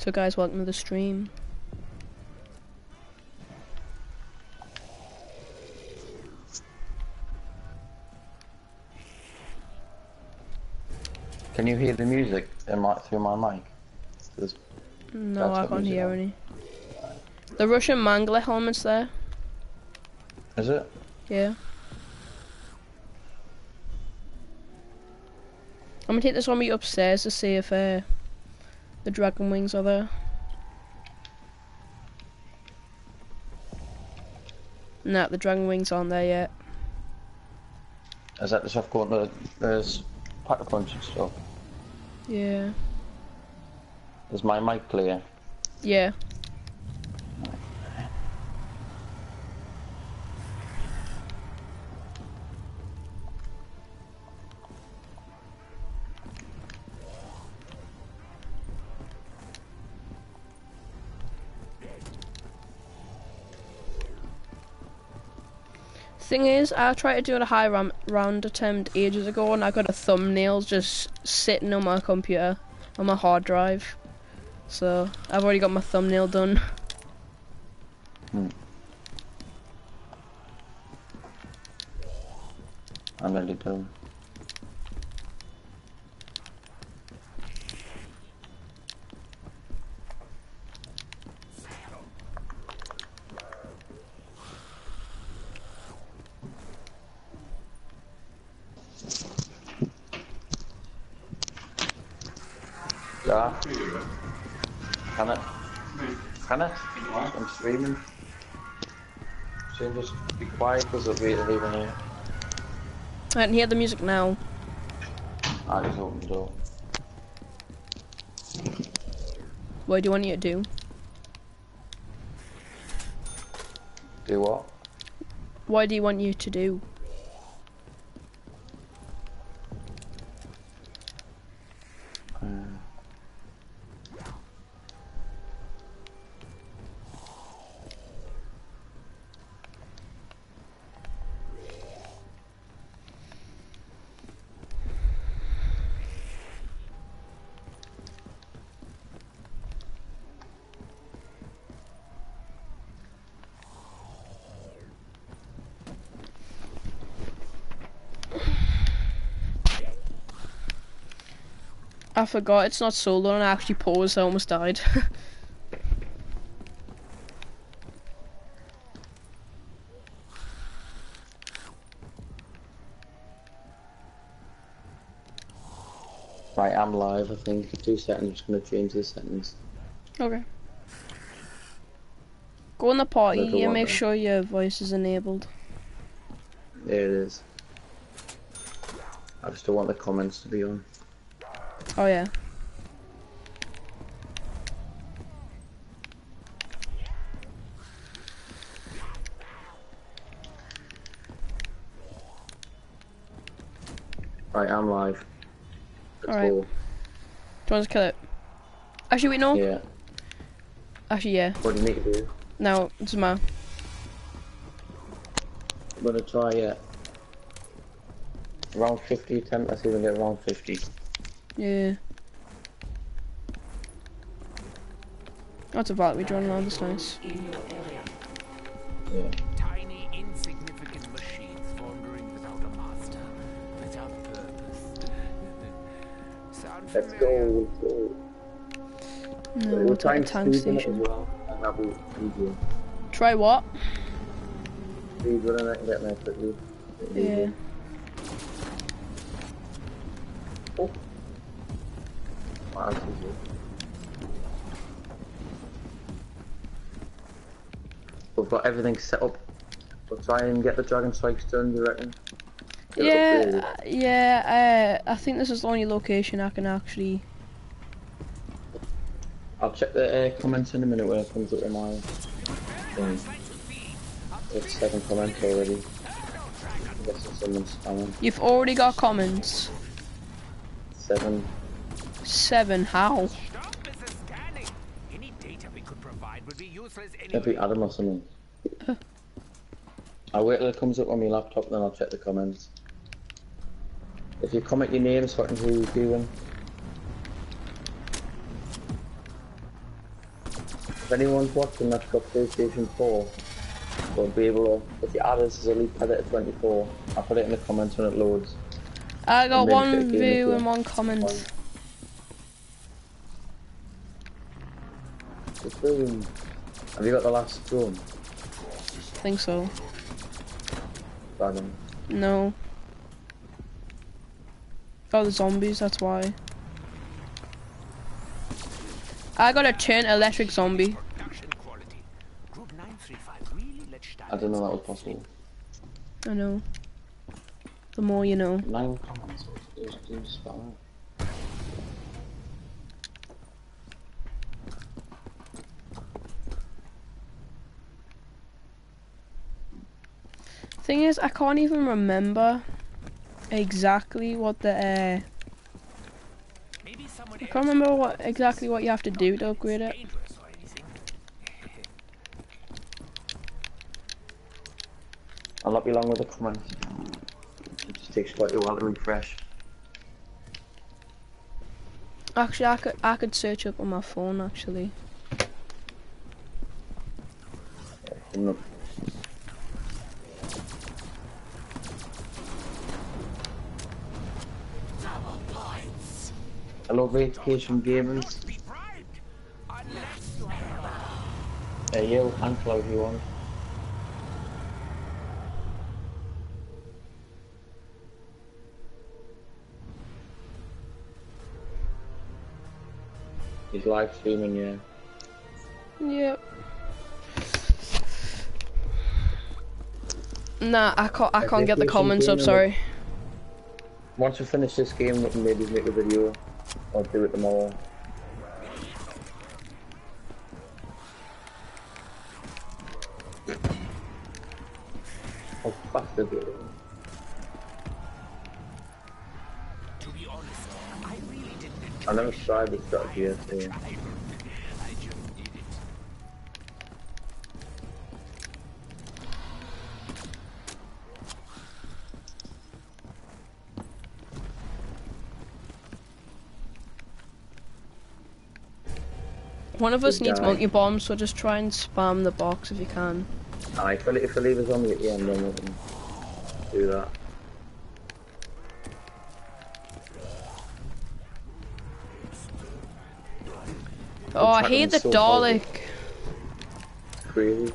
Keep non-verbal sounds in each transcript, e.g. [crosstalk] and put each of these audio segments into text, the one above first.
So guys, welcome to the stream. Can you hear the music in my, through my mic? There's- No, I can't hear on. any. The Russian Mangler helmet's there. Is it? Yeah. I'm gonna take this one with upstairs to see if uh, the dragon wings are there. Nah, the dragon wings aren't there yet. Is that the stuff going to there's pack punch and stuff? Yeah. Is my mic clear? Yeah. Thing is, I tried to do a high ram- round attempt ages ago, and I got a thumbnail just sitting on my computer, on my hard drive. So I've already got my thumbnail done. I nearly do. Yeah. Can it? Er? Can it? Er? I'm streaming. So just be quiet because I'll be leaving here. I can hear the music now. Ah, I just opened the door. What do you want you to do? Do what? What do you want you to do? Forgot it's not solo and I actually paused, I almost died. [laughs] right, I'm live. I think two seconds. I'm just gonna change the settings. okay. Go in the party and one make sure your voice is enabled. There it is. I just don't want the comments to be on. Oh yeah. Right, I'm live. Alright. go. Do you want to kill it? Actually, wait, no. Yeah. Actually, yeah. What do you need to do? No, it's doesn't. I'm gonna try it. Round 50 attempt. Let's see if we can get round 50. Yeah. That's a Valkyrie drone now, that's nice. Yeah. Tiny, insignificant machines wandering without a master, without purpose. Sound Let's familiar? go. Let's go. No, We're we'll take trying a tank speed run it as station. well. And that'll be easier. Try what? Speed running it and getting there quickly. Yeah. Oh. Wow, that's easy. We've got everything set up. We'll try and get the dragon strikes done, do you reckon? Get Yeah, uh, yeah, uh, I think this is the only location I can actually... I'll check the uh, comments in a minute when it comes up with my thing. It's seven comments already. I'm guessing someone's spamming. You've already got comments. Seven. Seven, how? Stop Mrs. Scanning! Any data we could provide would be useless Maybe anyway. Adam or something. I'll wait till it comes up on my laptop, then I'll check the comments. If you comment your name so I can hear you doing. If anyone's watching that's got PlayStation 4, will be able to, if you add the adders is Elite Predator 24, I'll put it in the comments when it loads. I got one view and one comment. Have you got the last drone? think so. No. Oh, the zombies, that's why. I got a turn electric zombie. Production quality. Group 935 really let I didn't know that was possible. I know. The more you know. Nine comments. Just, just spell it. Thing is, I can't even remember exactly what the uh, Maybe I can't remember what exactly what you have to do to upgrade it. dangerous or anything. I'll not be long with the comments. It just takes quite a while to refresh. Actually, I could I could search up on my phone. Actually, Vacation Gamers. Be bribed. Unless you have Yale and if you want. He's live streaming, yeah. yep. Nah, I can't I can't get the comments up. Sorry. Once we finish this game, we can maybe make a video or do it tomorrow. Oh, bastard. To be honest, I really didn't I never tried this strategy yet, One of us Good needs guy. monkey bombs, so just try and spam the box if you can. Aye, if I, if I leave us on at the end, then we can do that. Oh, I hate the so Dalek. Crazy.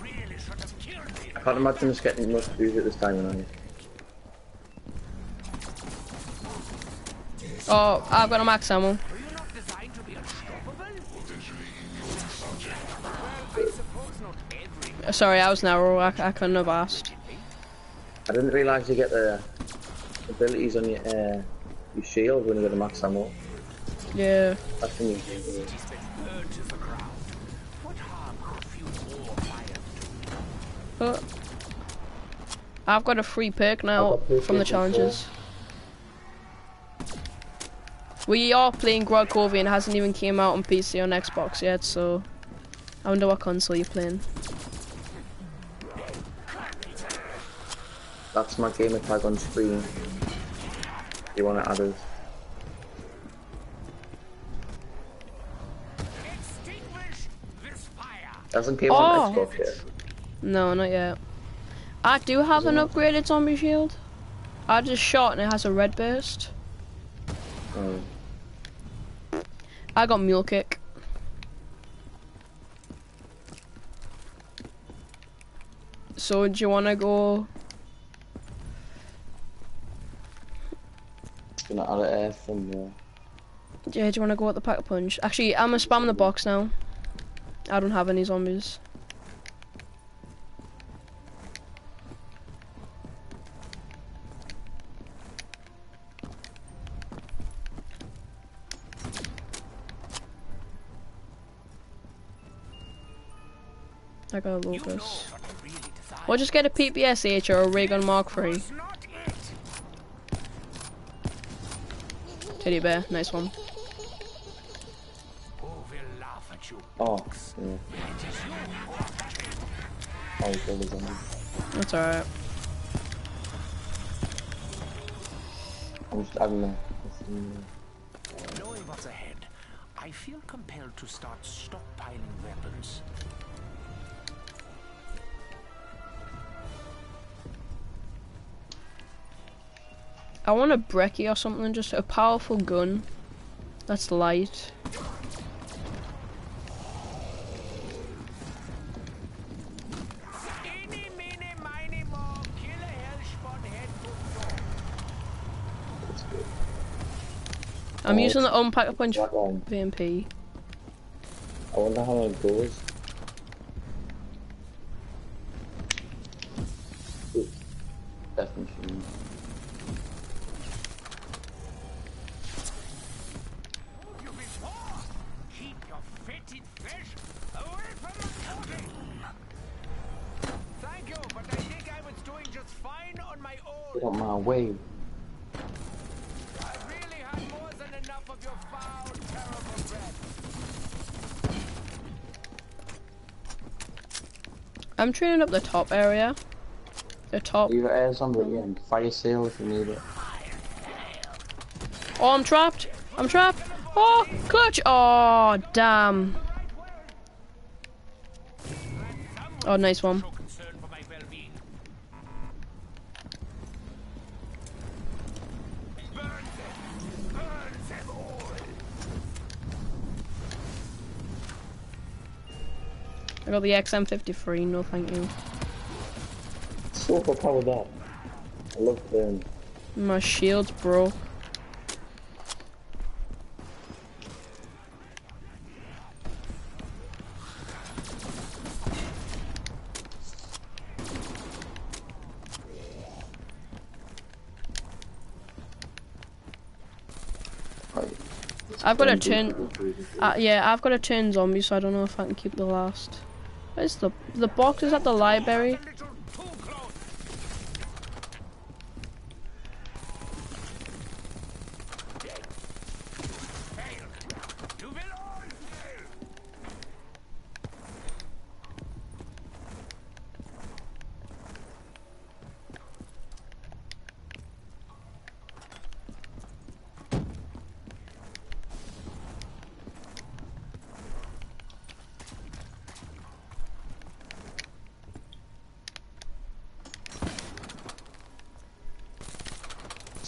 Really should have killed me. I can't imagine us getting much food at this time of night. Oh, I've got a max ammo. Were you not designed to be unstoppable? Well, I suppose not every Uh, Sorry, I was narrow. I, I couldn't have asked. I didn't realise you get the abilities on your, uh, your shield when you get a max ammo. Yeah. That's the crowd. What harm could a few more fire But I've got a free perk now from the challenges. We are playing Gorod Krovi and hasn't even came out on PC or on Xbox yet, so I wonder what console you're playing. That's my gamer tag on screen. If you want to add us. Extinguish this fire. Doesn't came Oh. on Xbox yet. No, not yet. I do have an upgraded zombie shield. I just shot and it has a red burst. Um, I got mule kick. So do you wanna go? there more. Yeah, do you want to go at the pack punch? Actually, I'm gonna spam the box now. I don't have any zombies. I got a locus. Or just get a PPSH or a ray gun Mark 3. Teddy bear, nice one. Who will laugh at you? Oh, yeah. Oh, kill the zombie. That's alright. I'm just adding the. Knowing what's ahead, I feel compelled to start stockpiling weapons. I want a breccie or something, just a powerful gun. That's light. Eeny, meeny, miny, moe, kill a hellspawn head good That's good. I'm Oh, using the unpack punch VMP. I wonder how long it goes. I'm training up the top area. The top. Leave airs on the end. Fire sale if you need it. Oh, I'm trapped. I'm trapped. Oh, clutch. Oh, damn. Oh, nice one. I got the XM53. No, thank you. So overpowered that. I love burn. My shield's broke. I've got a Burn turn. Uh, yeah, I've got a turn zombie, so I don't know if I can keep the last. Where's the the box? Is at the library.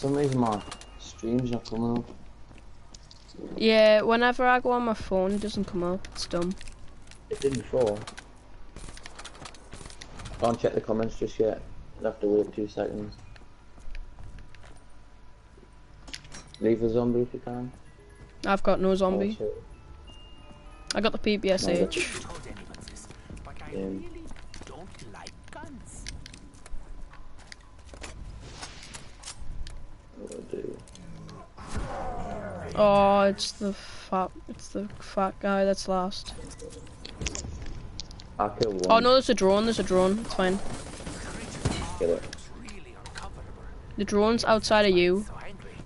Some reason my stream's not coming up. Yeah, whenever I go on my phone, it doesn't come up. It's dumb. It didn't before. Can't check the comments just yet. You'll have to wait two seconds. Leave a zombie if you can. I've got no zombie. Also, I got the PPSH. told anyone this, but I Yeah. really don't like guns. what I'll do. Oh, it's the fat, it's the fat guy that's last. I'll kill one. Oh no, there's a drone. There's a drone. It's fine. Get it. It's really uncomfortable. The drone's outside of you.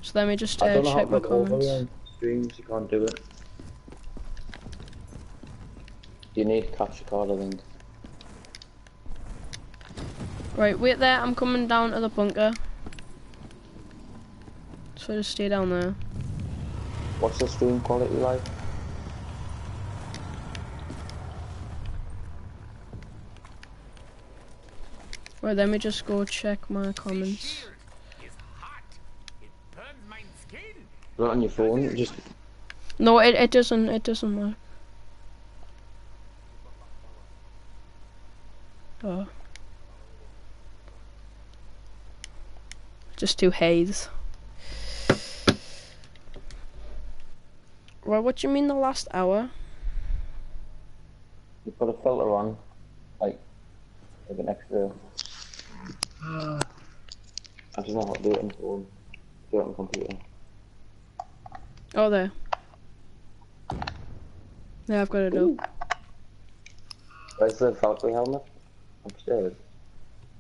So let me just I uh, don't know how check my comments. on streams, you can't do it. You need capture card, I think. Right, wait there. I'm coming down to the bunker. So just stay down there. What's the stream quality like? Right, let me just go check my comments. Shield hot. It burns my skin. Not on your phone, just No, it, it doesn't. It doesn't work. Oh. Just two haze. Well, what do you mean the last hour? you put a filter on, like, like an extra. I don't know how to do it on phone. Do it on computer. Oh, there. Yeah, I've got it up. Where's the Valkyrie helmet? Upstairs.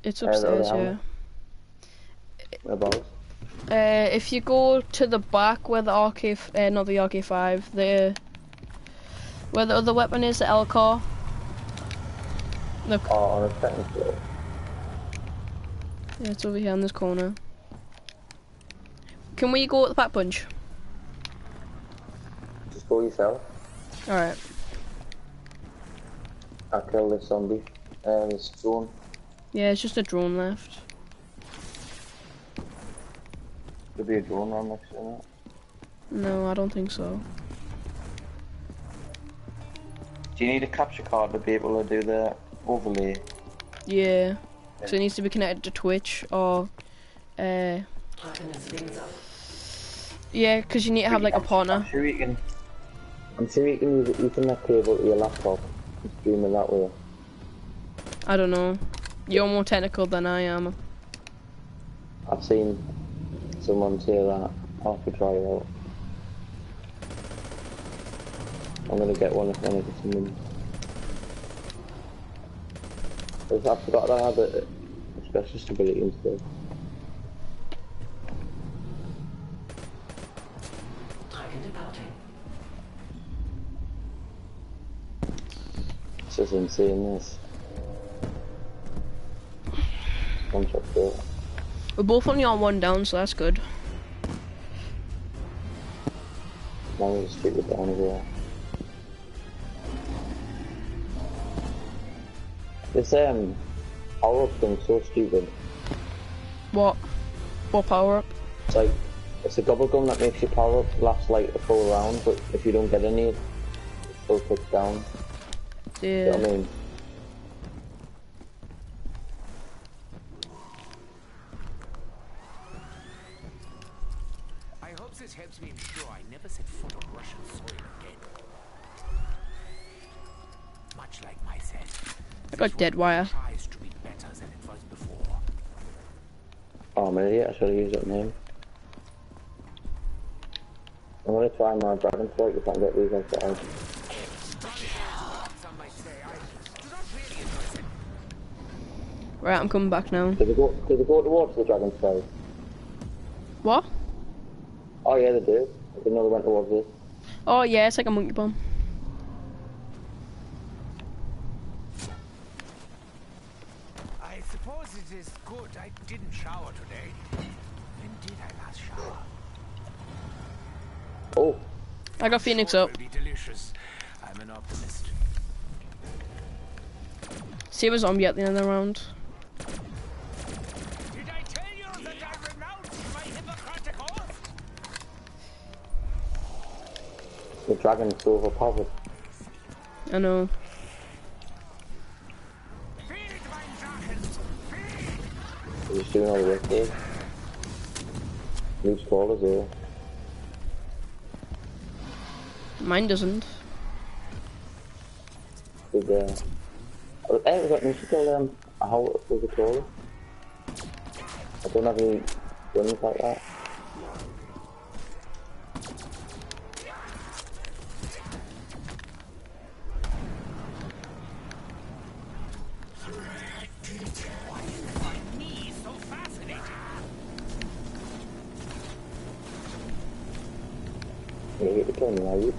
It's upstairs, yeah. Whereabouts? Uh, if you go to the back where the RK, f- uh, not the RK5, the where the other weapon is, the L. Look, Oh, on the second floor. yeah, it's over here in this corner. Can we go at the back punch? Just Just go yourself. Alright. I killed this zombie. Uh, this drone. Yeah, it's just a drone left. There'll be a drone on next to it. No, I don't think so. Do you need a capture card to be able to do the overlay? Yeah. So it needs to be connected to Twitch or, uh, yeah, because you need to have like a I'm partner. sure you can. I'm sure you can use it Ethernet cable to your laptop and stream it that way. I don't know. You're more technical than I am. I've seen someone say that. I'll have try out. I'm gonna get one if one of the some Because I forgot that I had a special stability and stuff. This is insane, this. One shot kill. We're both only on one down, so that's good. Now we just down as well. This um power up thing's so stupid. What? What power up? It's like it's a gobble gum that makes your power up last like a full round, but if you don't get any, it still puts down. You know I Yeah. mean? Got dead wire. Tries to be better than it was before. Oh, I'm an idiot. I should have used that name. I'm gonna try my dragon strike if I can get these outside. Some might say I do not really enjoy them. Right, I'm coming back now. Does it go? Does it go towards the dragon strike? What? Oh yeah, they do. I didn't know they went towards it. Oh yeah, it's like a monkey bomb. I suppose it is good I didn't shower today. When did I last shower? Oh, I got Phoenix up. Will be delicious. I'm an optimist. Save a zombie at the end of the round. Did I tell you that I renounced my Hippocratic oath? the dragon's so overpowered. I know. Feed my Drachen! Feed! He's just doing all the work there. New spoilers there. Mine doesn't. Did uh, oh, hey, we got tell them how it was caller. I don't have any guns like that. Fascinating. You kill me, are you?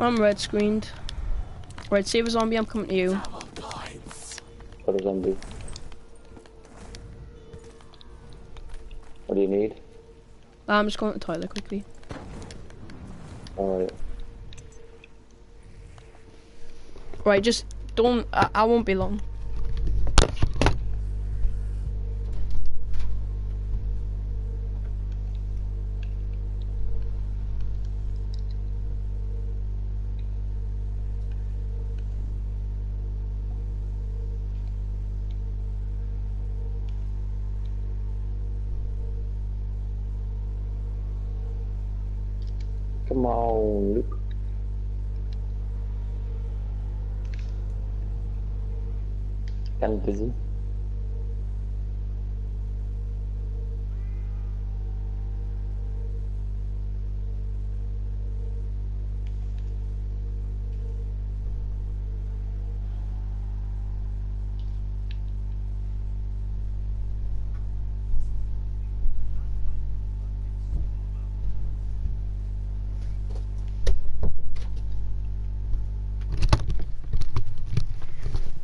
I'm red screened. Right, save a zombie, I'm coming to you. Got a zombie. What do you need? I'm just going to the toilet quickly. Alright. Right, just don't. I, I won't be long. Of.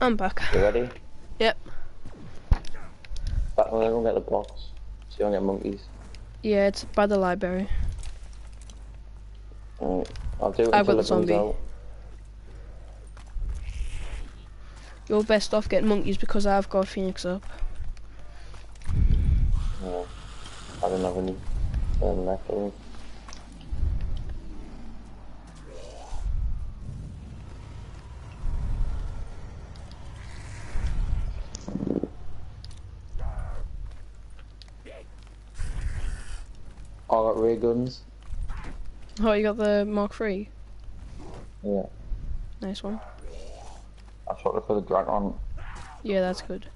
I'm back. You ready? When I don't get the box, so you don't get monkeys. Yeah, it's by the library. Alright, I'll do it I've got the zombie. out. You're best off getting monkeys because I've got Phoenix up. I don't have any um, left. Ray guns. Oh, you got the Mark III. Yeah. Nice one. I shot it for the dragon. Yeah, that's good.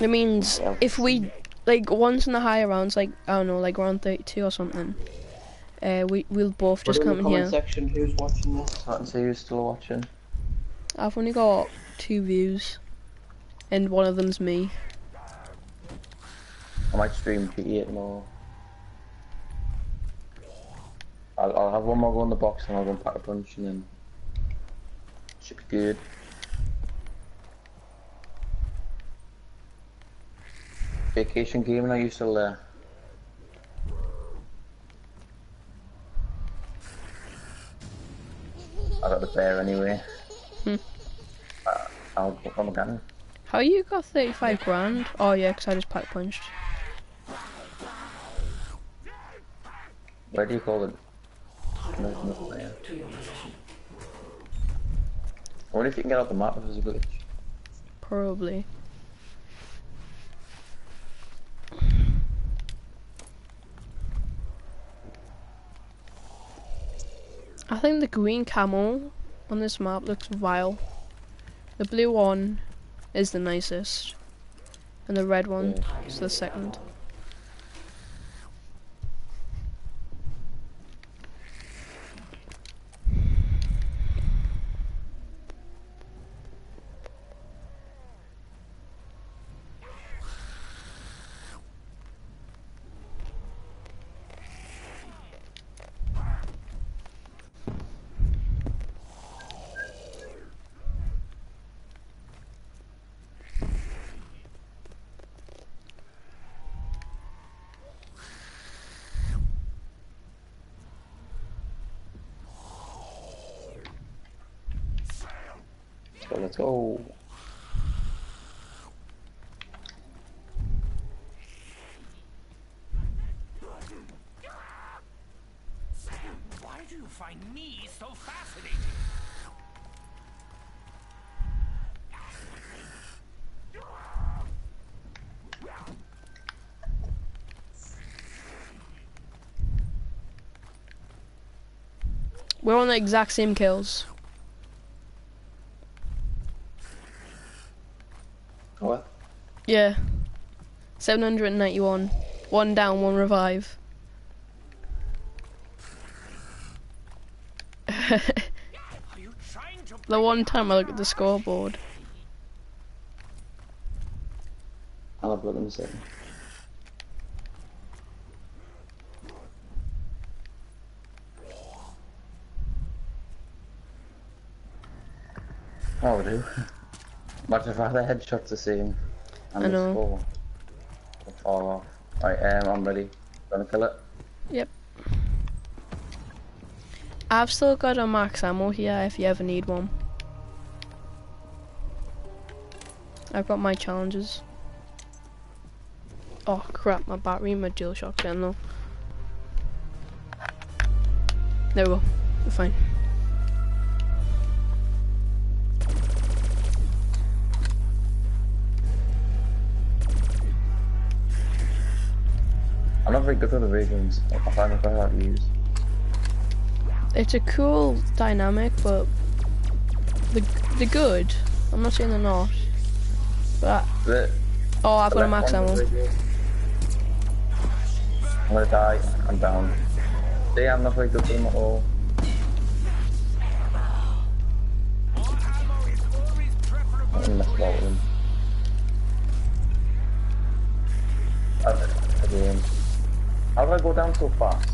It means Yeah. if we like once in the higher rounds, like I don't know, like round thirty-two or something, uh, we we'll both just Put in come the in here. section who's watching this. I can see who's still watching. I've only got two views, and one of them's me. I might stream P8 more. I'll, I'll have one more go in the box and I'll go and pack a punch and then should be good. Vacation gaming, are you still there? I got the bear anyway. Hmm. Uh, I'll go from again. How you got thirty-five grand? Oh yeah, 'cause I just pack punched. Where do you call it? I wonder if you can get out the map if there's a glitch. Probably. I think the green camel on this map looks vile. The blue one is the nicest. And the red one is the second. Let's go. Why do you find me so fascinating? We're on the exact same kills. What? Yeah. 791. One down, one revive. [laughs] The one time I look at the scoreboard. I'll have a look in a do. Imagine if I had a headshot the same. And I know. would fall off. Right, um, I'm ready. Gonna kill it. Yep. I've still got a max ammo here if you ever need one. I've got my challenges. Oh crap, my battery and my dual shotgun though. There we go. We're fine. I'm not very good with the ray. I find it very hard to use. It's a cool dynamic, but the the good. I'm not saying they're not. But The, oh, I've got a max ammo. I'm gonna die. I'm down. See, I'm not very good them at all. Go down so fast?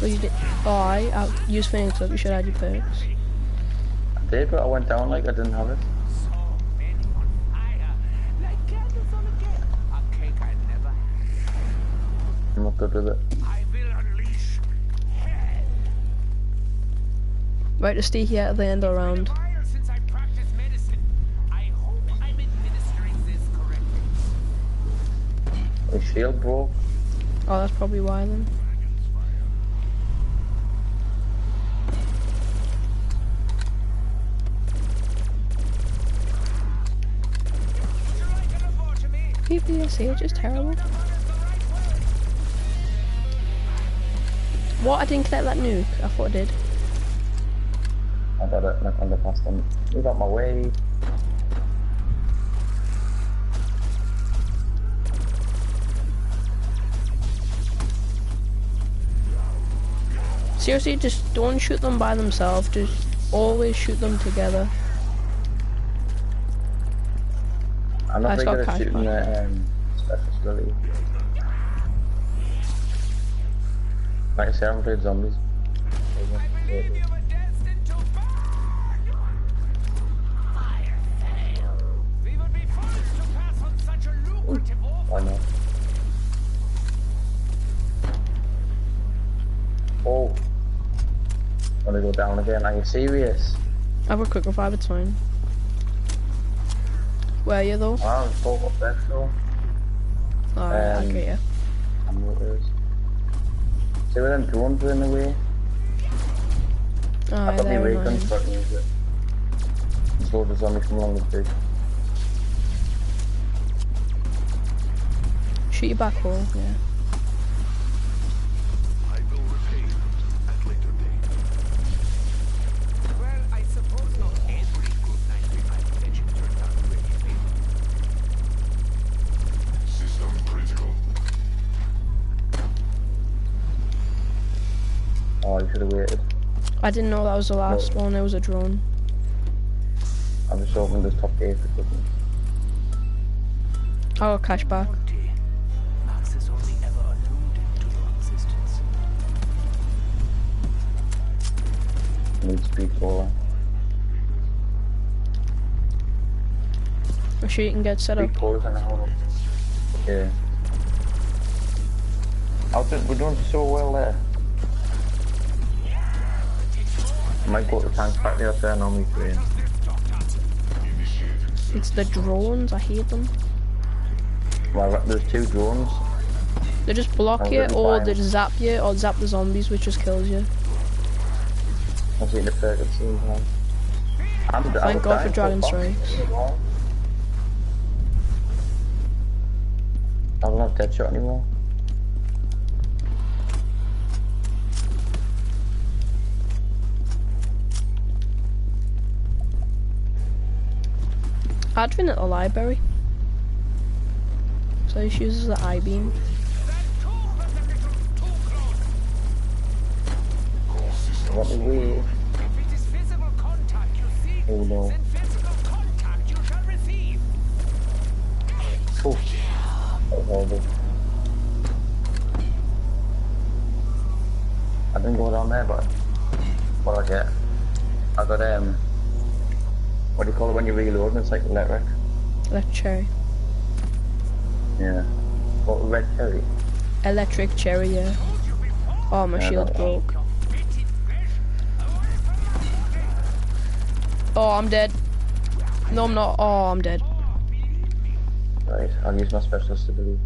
But you did. Oh, I, I use Phoenix up. You should add your perks. I did, but I went down like I didn't have it. So many on fire, like candles on a cake. A cake I never had. I'm not good with it. Will unleash. Right to stay here at the end of the round. While since I practiced medicine. I hope I'm administering this correctly. The shield broke. Oh, that's probably why then. PPSH is terrible. What? I didn't collect that nuke. I thought I did. I got it, and I of passed them. Move out my way. Seriously, just don't shoot them by themselves. Just always shoot them together. I'm not That's very got good at shooting the um, specialist ability. Like I said, I haven't played zombies. I believe Wanna go down again? Are you serious? I have a quick revive, it's fine. Where are you though? Wow, I'm full up there still. Alright, Um, okay, yeah. I'm motors. See where them drones are in the way? I've Alright, got my there ray we gun so I can use it. There's loads of zombies coming along the bridge. Shoot your back hole, yeah. Should have waited. I didn't know that was the last one, it was a drone. I'm just opening this top gate for cooking. Oh, got cash back. Monty, Max has only ever alluded to your existence. Need speed forward. I'm sure you can get set up. Yeah. I doing, we're doing so well there. I might go to the tank that's there normally train. It's the drones, I hate them. Well, there's two drones. They just block you, or they just zap you, or zap the zombies, which just kills you. I eating the perk at the same time. I'm, I Thank God for Dragon. Strikes. I don't have Deadshot anymore. Advent at the library. So he uses the I-beam. You seek, Oh no. then physical contact you shall receive. Oh. That. I didn't go down there, but what I get? I got um. What do you call it when you reload? and It's like electric. Electric cherry. Yeah. What red cherry? Electric cherry, yeah. Oh, my Yeah, shield that- broke. Oh, I'm dead. No, I'm not. Oh, I'm dead. Right. I'll use my specialist ability.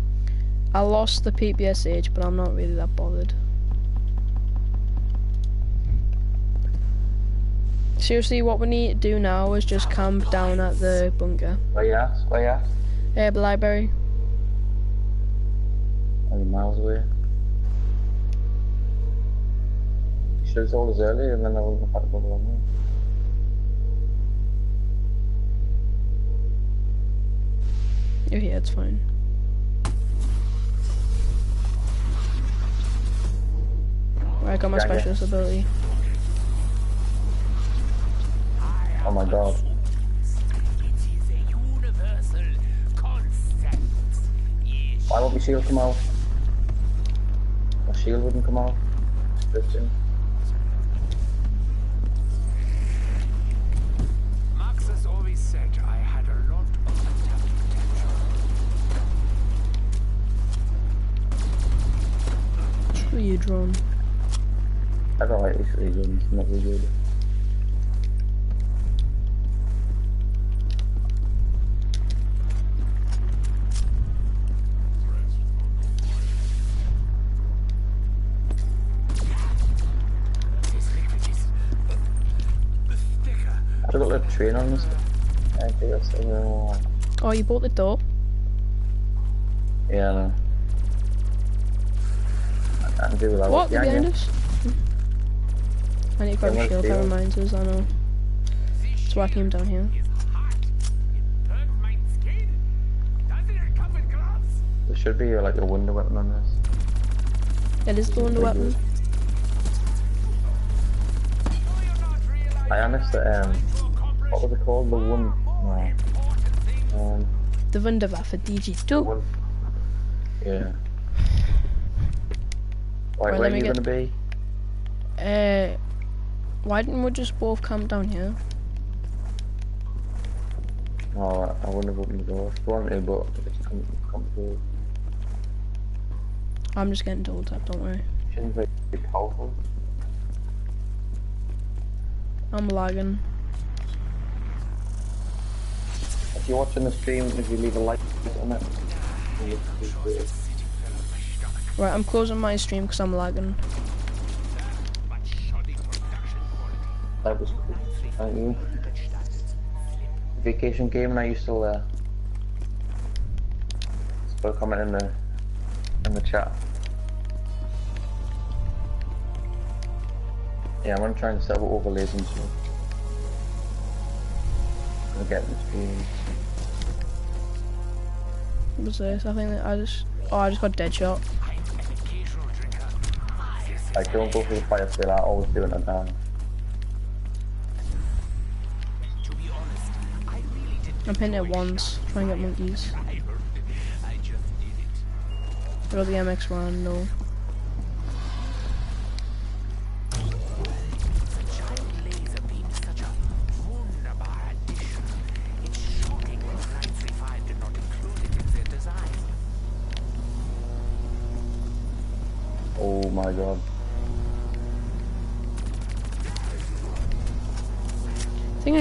I lost the PPSH, but I'm not really that bothered. Seriously, what we need to do now is just camp down at the bunker. Where you at? Where you at? Uh, the library. You miles away? You should have told us earlier, and then I wouldn't have had to go the way. You're it's fine. Right, I got my specialist ability. Oh my god. It is a universal concept. Yes. Why won't my shield come out? My shield wouldn't come out. Christian. Max has always said I had a lot of untapped potential. Screw you, drone. I don't like this region, it's not really good. Train on this. I think that's the one. Oh, you bought the door? Yeah, I know. I can't do without What? behind yeah. us? I need to grab a shield, that reminds us, I know. That's why I came down here. Is hot. It burns my skin. Doesn't it come with gloves? There should be like a wonder weapon on this. It is the wonder weapon. Do you not realize I honest that um, what was it called? The one. No. Um, the Wunderwaffe DG2. one. Yeah. Right, where are you get- gonna be? Uh, why didn't we just both camp down here? Oh, I wouldn't have opened the door. If you wanted but it's com- complicated. I'm just getting told that, don't worry. Shouldn't be powerful. I'm lagging. If you're watching the stream, if you leave a like on it, Right, I'm closing my stream because I'm lagging. But shoddy production quality. that was cool. Thank you. Vacation game, are you still there? Just put a comment in the in the chat. Yeah, I'm gonna try and set up overlays and stuff. Gonna get the stream. What was this? I think I just. Oh, I just got dead shot. I'm an occasional drinker. Like, don't go for the fire sale, I always do it at down. To be I really didn't I'm hitting it once. Trying to get monkeys. try. [laughs] I just did it. Got the MX1, no.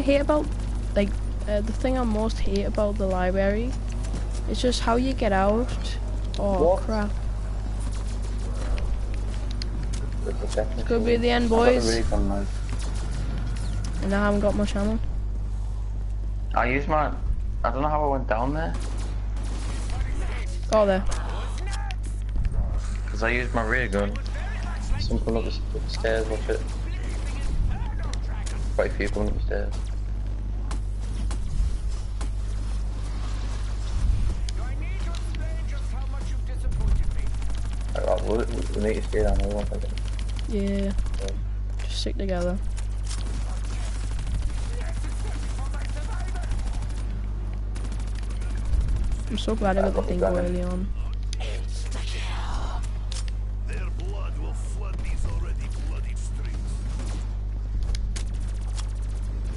Hate about, like, uh, the thing I most hate about the library is just how you get out. Oh What? crap! The protection Could be the end, I've got the boys. ray. And I haven't got much ammo. I used my. I don't know how I went down there. Oh, there. Because I used my ray gun. Some coming up the up the stairs, watch it. Quite a few coming up the stairs. Right, right, we'll, we need to stay down here one second. Yeah. Just stick together. I'm so glad I got the thing early on. Their blood will flood these already bloodied streets.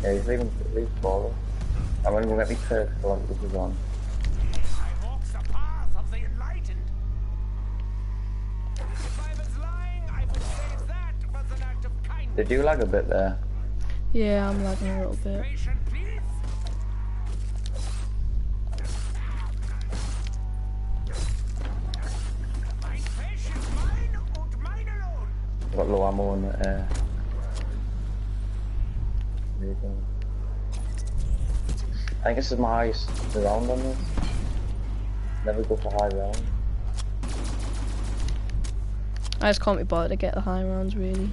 Yeah, he's leaving, leave follow. I'm gonna go get me perks while this is on. Act of kindness. They do lag a bit there. Yeah, I'm lagging a little bit. Patient, please. Mein Patient, mine und mine alone. I've got low ammo on the air. There you go. I think this is my highest round on this. Never go for high round. I just can't be bothered to get the high rounds really.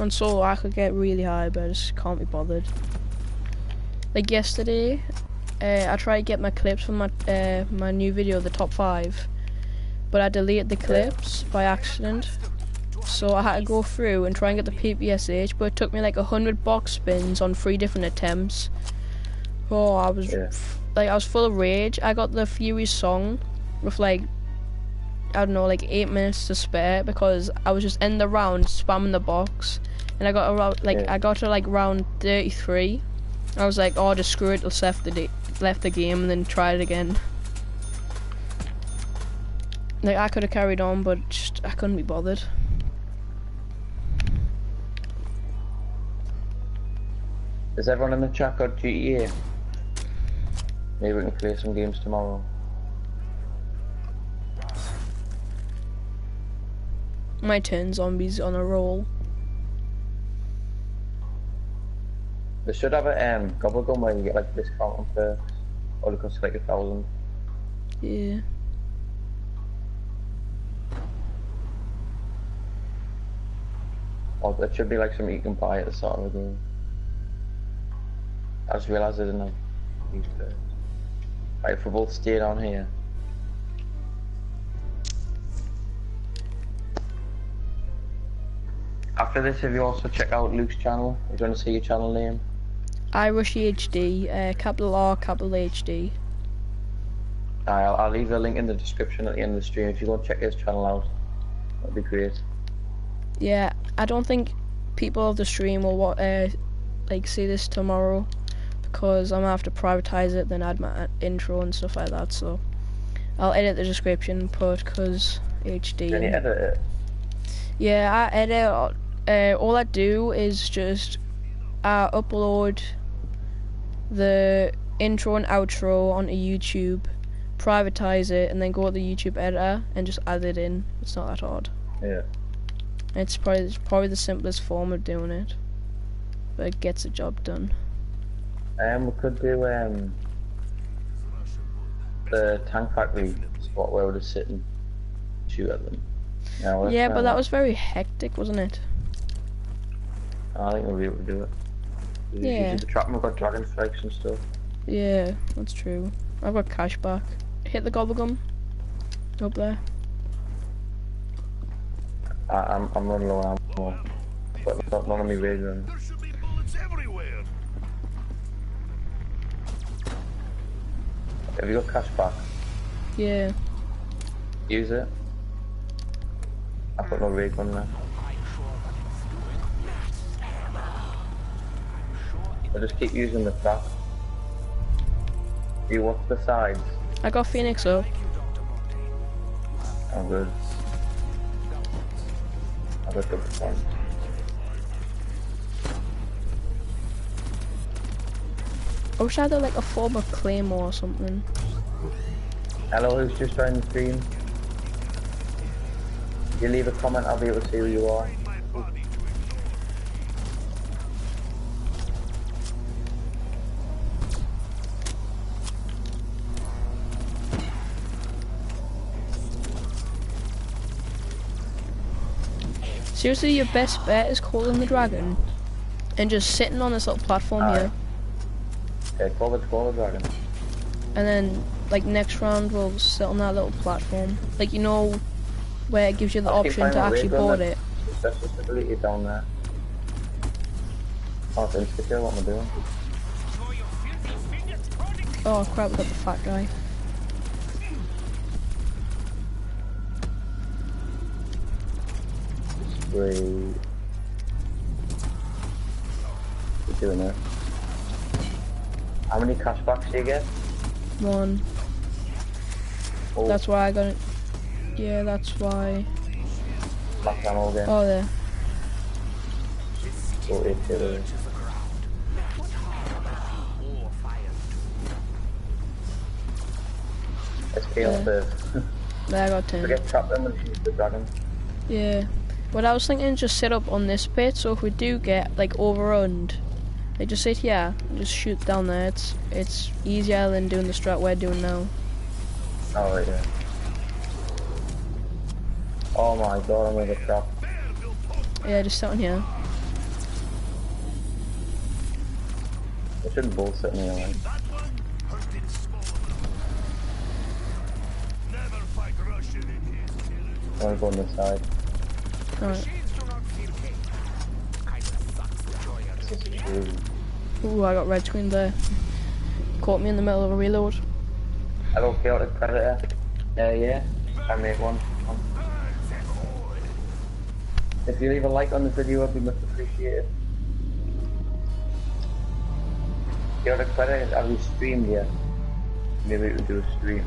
On solo I could get really high but I just can't be bothered. Like yesterday, uh, I tried to get my clips from my uh, my new video, the top five, but I deleted the clips by accident. So I had to go through and try and get the PPSH, but it took me like a hundred box spins on three different attempts. Oh, I was Yeah. like I was full of rage. I got the Fury song with like I don't know, like eight minutes to spare because I was just in the round spamming the box, and I got around like Yeah. I got to like round thirty three. I was like, oh, just screw it, just left the left the game and then try it again. Like I could have carried on, but just I couldn't be bothered. Has everyone in the chat got GTA? Maybe we can play some games tomorrow. My turn, zombies on a roll. They should have a um, gobble gum where you get like discount on. Or it costs like a thousand. Yeah. Or it should be like something you can buy at the start of the game. I just realised I didn't have. Right, if we both stay down here. After this, if you also check out Luke's channel, if you want to see your channel name, Irish HD, uh, capital R, capital HD. I'll, I'll leave a link in the description at the end of the stream. If you go check his channel out, that'd be great. Yeah, I don't think people of the stream will wa- uh, like see this tomorrow because I'm gonna have to privatize it, then add my intro and stuff like that. So I'll edit the description, put because HD. Can you edit it? Yeah, I edit. Uh, all I do is just I upload the intro and outro onto YouTube, privatize it, and then go to the YouTube editor and just add it in. It's not that hard. Yeah. It's probably it's probably the simplest form of doing it, but it gets the job done. Um, we could do um the tank factory spot where we're just sit and shoot at them. Yeah, yeah, but that was very hectic, wasn't it? I think we'll be able to do it. Yeah. usually the trap and we've got dragon strikes and stuff. Yeah, that's true. I've got cash back. Hit the gobblegum. Up there. I, I'm I'm running low on ammo, but not none of me raid runs. There should be bullets everywhere. Have you got cash back? Yeah. Use it. I've got no ray gun there. I'll just keep using the trap. You watch the sides. I got Phoenix up. I'm good. I've got good point. I wish I had like a form of claymore or something. Hello, who's just joined the stream? If You leave a comment, I'll be able to see who you are. Seriously, your best bet is calling the dragon and just sitting on this little platform here. Okay, call the, call the dragon. And then, like, next round we'll sit on that little platform. Like, you know, where it gives you the I'll option to actually board it. That's down there. Oh, it's what am I doing? Show your filthy fingers prodding Oh crap, we got the fat guy. Spray. We're doing it. How many cashbacks do you get? One. Oh, That's why I got it. Yeah, that's why. max ammo again. Oh, there. Oh, it's it. Let's kill Yeah. the. [laughs] There, I got ten. Forget trap them and shoot the dragon. Yeah. What I was thinking is just sit up on this bit, so if we do get like overrun, they just sit here and just shoot down there. It's it's easier than doing the strat we're doing now. Oh, yeah. Oh my god, I'm gonna get trapped. Yeah, just sit on here. They shouldn't both sit me the line. That one hurt in small amounts. Never fight Russian in his territory. I'm gonna go on this side. Alright. Machines do not feel pain. Kinda sucks the joy out of it. This is really- Ooh, I got red screen there. Caught me in the middle of a reload. Hello, chaotic predator. Uh, yeah, I made one. one. If you leave a like on the video, I'd be much appreciated. Chaotic predator, have you streamed yet? Maybe we could do a stream.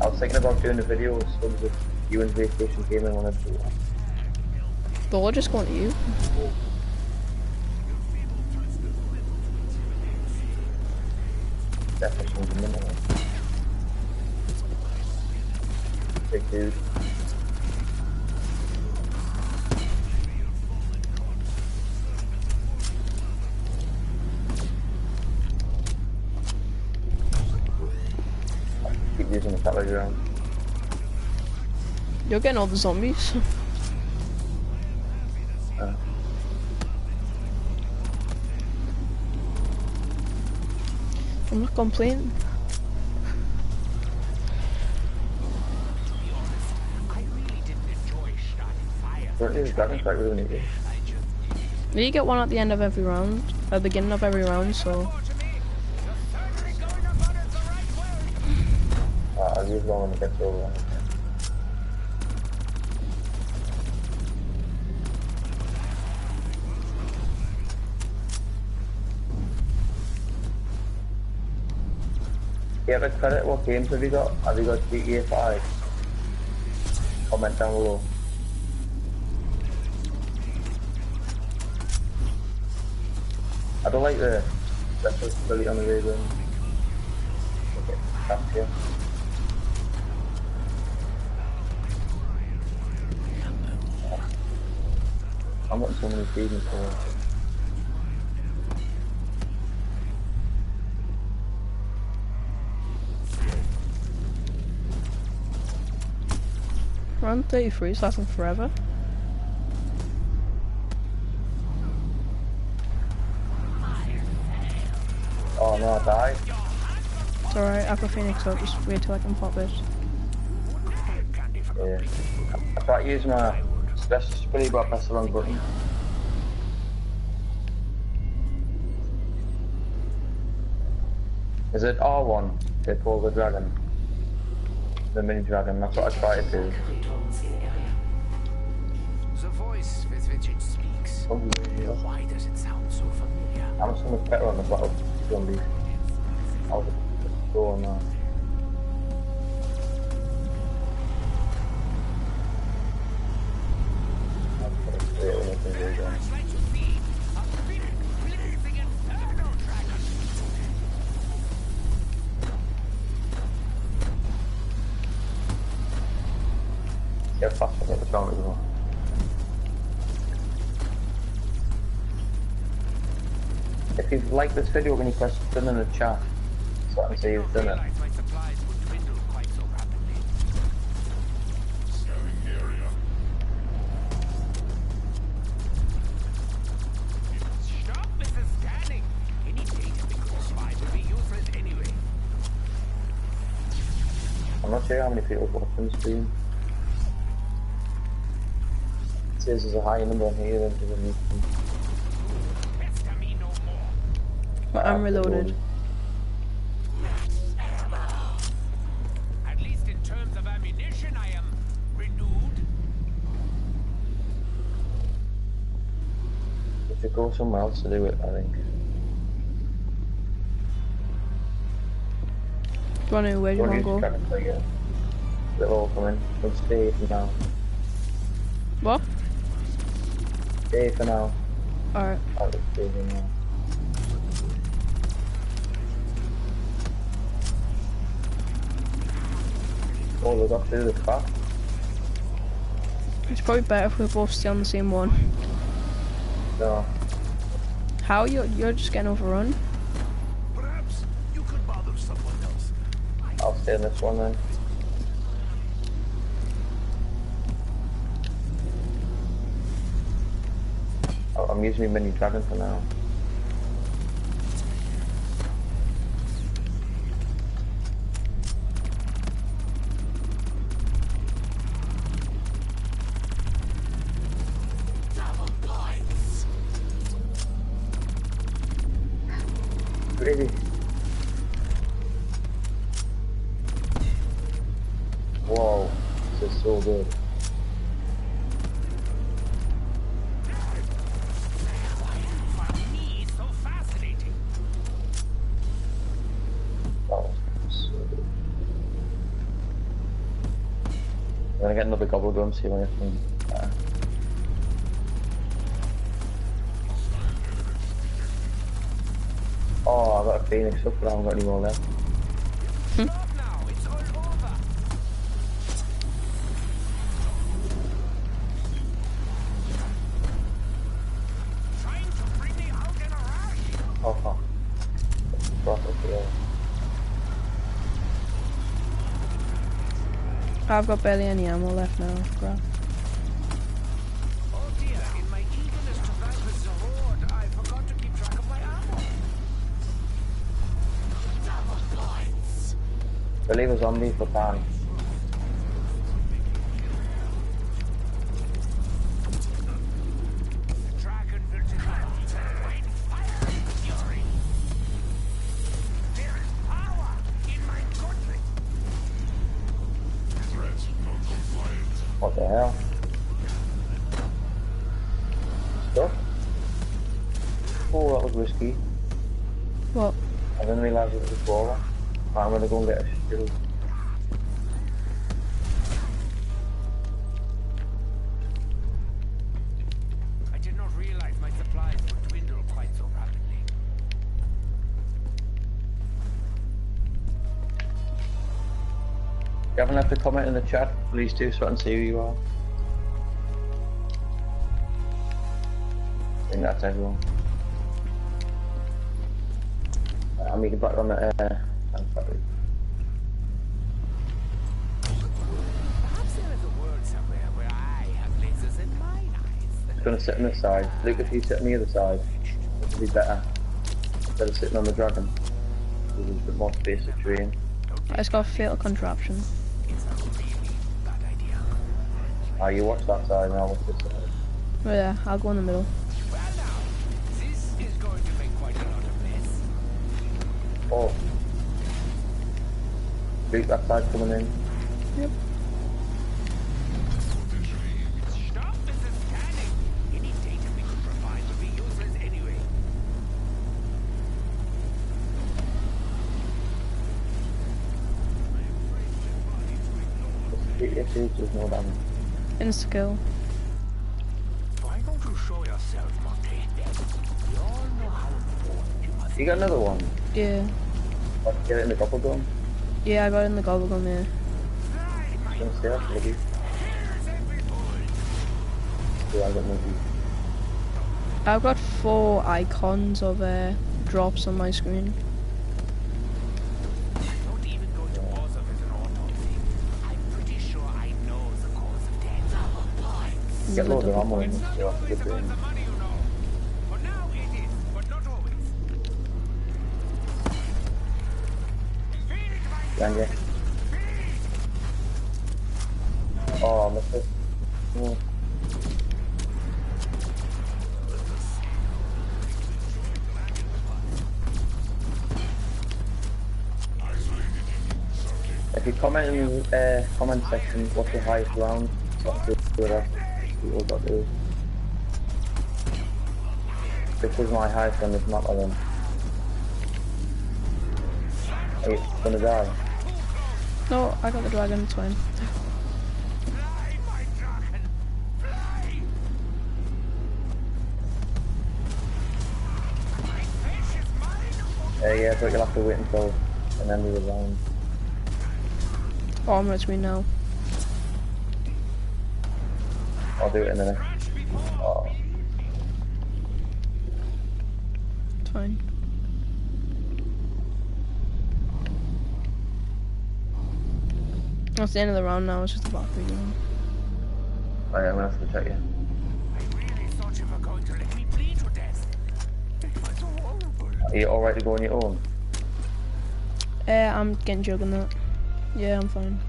I was thinking about doing a video with some of you and vacation gaming on it. But we're just going to you. Definitely something minimal. Big dude. You're getting all the zombies. Uh, [laughs] I'm not complaining. I really didn't enjoy starting fire. don't use dragon strike really need it. I just You get one at the end of every round, at the beginning of every round, so to me. You're certainly going about Yeah, but credit, what games have you got? Have you got GTA 5? Comment down below. I don't like the accessibility on the radio. Okay, that's here. I'm not so many feeding for round 33 is lasting forever. Oh no, I died. It's alright, I've got Phoenix up, just wait till I can pop it. Yeah. I to use my special spray but I pressed the wrong button. Is it R1 to pull the dragon? The mini dragon, that's what I try to do. The voice with which it speaks. Oh, Why does it sound so familiar? I'm so much better on the battle zombies. I was going now. The scanning. Any data we could spy would be useless anyway. I'm not sure how many people watching the stream. It says there's a higher number on here than on YouTube. Pester me no more. But I'm reloaded. At least in terms of ammunition, I am renewed. We should go somewhere else to do it, I think. Do you want to, where do you want to go? Dragon Slayer yet. They're all coming. We'll stay for now. What? Stay for now. Alright. I'll stay for now. Oh, they got through the crap. It's probably better if we both stay on the same one. No. How? You're, you're just getting overrun? Perhaps you could bother someone else. I'll stay in this one then. Oh, I'm using my mini dragon for now. Gobble gum, see what I. Uh, oh, I got a phoenix up, but I haven't got any more left. Stop now. It's all over. Trying to bring me out in a rush. Oh, fuck. Fuck, okay, yeah. I've got barely any ammo left now. Crap. Dear, in my eagerness to vanquish the horde, I. Believe on me for. Comment in the chat, please do so I can see who you are. I think that's everyone. Uh, I'm meeting back on the uh, factory. Perhaps there is a world I have lasers in my eyes. Just gonna sit on this side. Luke, if you sit on the other side, it'll be better. Instead of sitting on the dragon. There's a bit more space to. I just got a fatal contraption. Ah, you watch that side and I'll watch this side. Oh yeah, I'll go in the middle. Well now, this is going to make quite a lot of mess. Oh. Luke, that side coming in. Yep. This is scanning. Any data we could provide would be useless anyway. Just Yes, yes, there's no damage. Insta kill. Why don't you show yourself, Monty? We all know how important you You got another one? Yeah. Let's get it in the couple gun. Yeah, I got it in the gobble gum there. fly, my stay up, maybe. Here's every bullet. Yeah, I got maybe. I've got four icons of uh, drops on my screen. Get loads of ammo in so I can Behind you. Oh, I missed it. Mm. If you comment in the uh, comment section what's your highest round, the rest. People got to. This is my highest on this map, I think. Are you gonna die? No, I got the dragon, it's fine. Fly, my dragon! Fly! My fish is mine! Uh, yeah, but you'll have to wait until an end of the round. Oh, I'm red now. I'll do it in the next. Oh, It's fine. That's the end of the round now, it's just a Valkyrie round. oh yeah, I'm gonna have to check you. I really thought you were going to let me bleed to death. It was horrible. Are you alright to go on your own? Uh, I'm getting that. Yeah, I'm fine.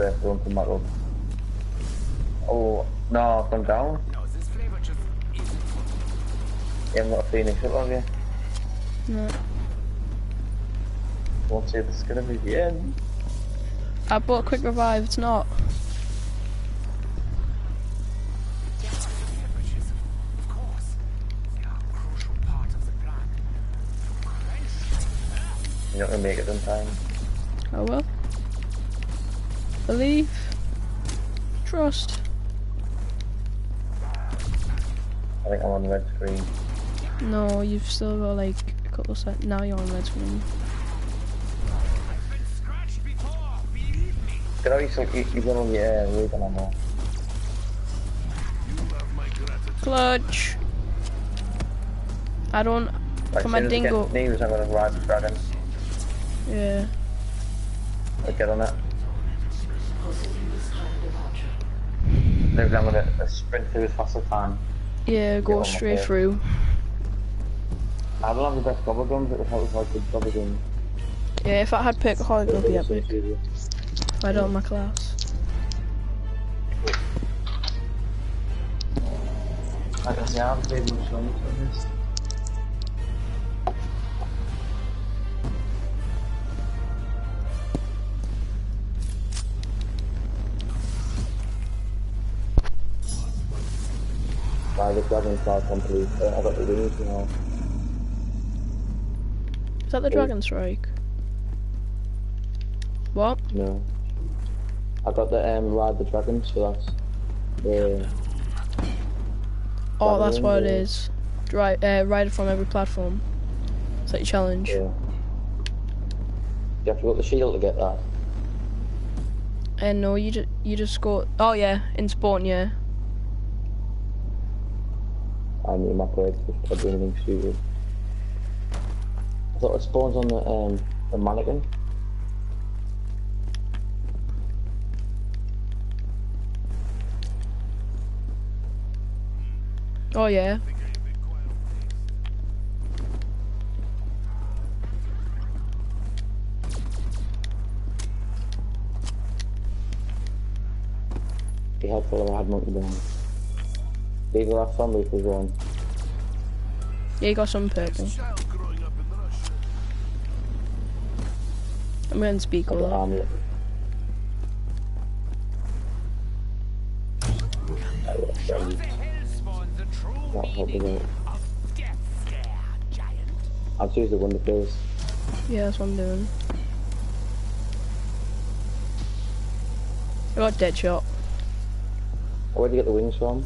Because the trap there, don't come back up. Oh, no, I've gone down. No, this flavor just isn't for me. You haven't got a phoenix up, have you? No. Won't say this is gonna be the end. I bought a quick revive, it's not. Beverages, of course. They are a crucial part of the plan. To quench You're not gonna make it in time. Oh well. Believe. Trust. I think I'm on the red screen. No, you've still got like a couple seconds. Now you're on red screen. Can I've been scratched before, believe me. Get out, you, you, you've got on the air, lead on ammo. You have my gratitude. Clutch. I don't. Right, For as my soon I dingo. News, I'm gonna ride the dragon. Yeah. I'll get on it. Maybe I'm gonna uh, sprint through as fast as I can. Yeah, go straight through. I don't have the best gobble gums, help if I could gobble gums. Yeah, if I had Perkaholic, it would be epic. If I don't have my class. I can say I haven't played much on this. By the dragon star complete. Uh, I got the wings now. Is that the Dragon Strike? What? No. I got the um ride the dragon, so that's the Oh, that's what it or- is. Right, uh, ride it from every platform. It's like a challenge. yeah. You have to got the shield to get that. And no, you just you just go. Oh yeah, in spawn, yeah. I need my plate if I do anything stupid. I thought it spawns on the um the mannequin. Oh yeah. Be helpful if I had monkey down. Leave the last zombie for one. Yeah, you got some purple. Child growing up in Russia. I'm going to speak a all got I got friends. The hell spawns the true Not helping meaning out. of death scare, giant. I'll choose the wonder pills. Yeah, that's what I'm doing. I got dead shot. Where'd you get the wings from?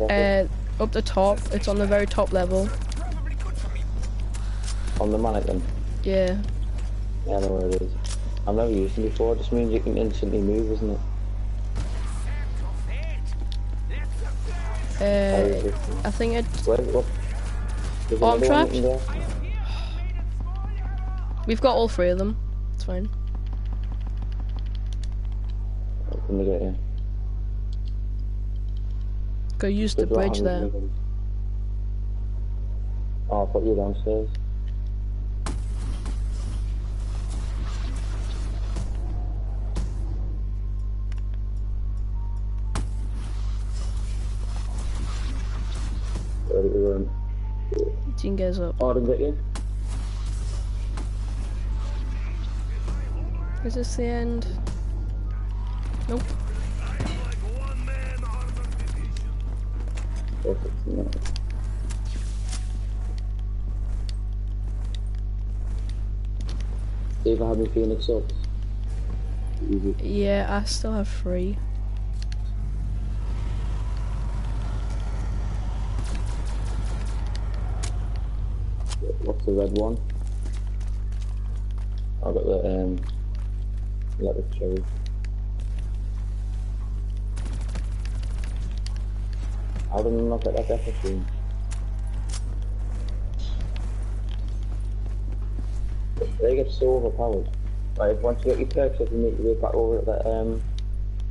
Uh, up the top. It's on the very top level. Probably good for me. on the mannequin. Yeah. Yeah, I know where it is. I've never used it before. It just means you can instantly move, isn't it? Sack of fate. That's a How is Uh. I think it. What? There's Oh, I'm trapped. We've got all three of them. It's fine. Can they get here? Go use the bridge there. Oh, I thought you were downstairs. Where did we run? Team goes up. Oh, I didn't get you. Is this the end? Nope. Perfect. No. See if I have my Phoenix up. Easy. Yeah, I still have three. What's the red one? I got the um electric cherry. How did I not get that death machine? They get so overpowered. Right, once you get your perks up, you make your way back over at that um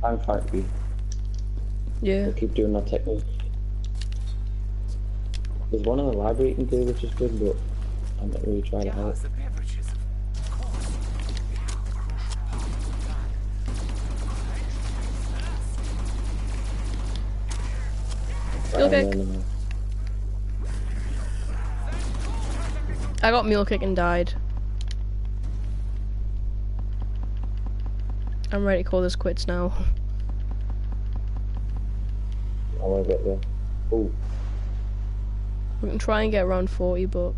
I'm trying to be. Yeah. We'll keep doing that technique. There's one in the library you can do which is good, but I'm not really trying to help. Mule kick. I got mule kick and died. I'm ready to call this quits now. I want to get there. Oh, We can try and get around 40, but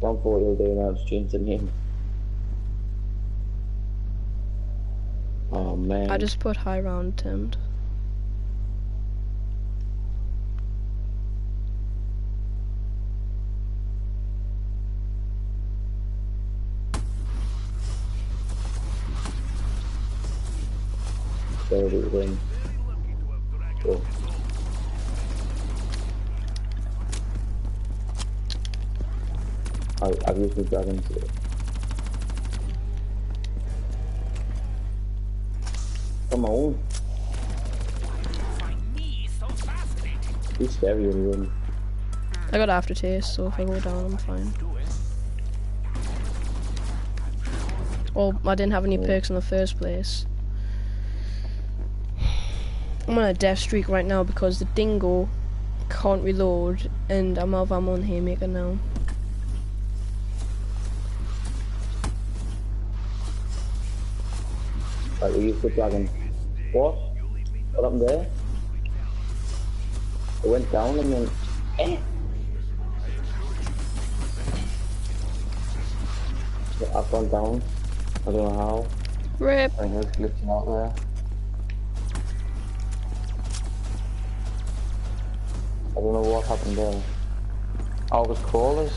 140 will do now, it's changed the name. Oh man. I just put high round attempt. It win. Cool. I, I've used my dragon to Come on, he's scary when you win. I got aftertaste, so if I go down, I'm fine. Well, I didn't have any oh. perks in the first place. I'm on a death streak right now because the dingo can't reload, and I'm out of ammo on Haymaker now. Right, we used the dragon. What? What happened there? It went down and then. Eh! I've gone down. I don't know how. Rip. I think it's glitching out there. I don't know what happened there. Oh, it was crawlers.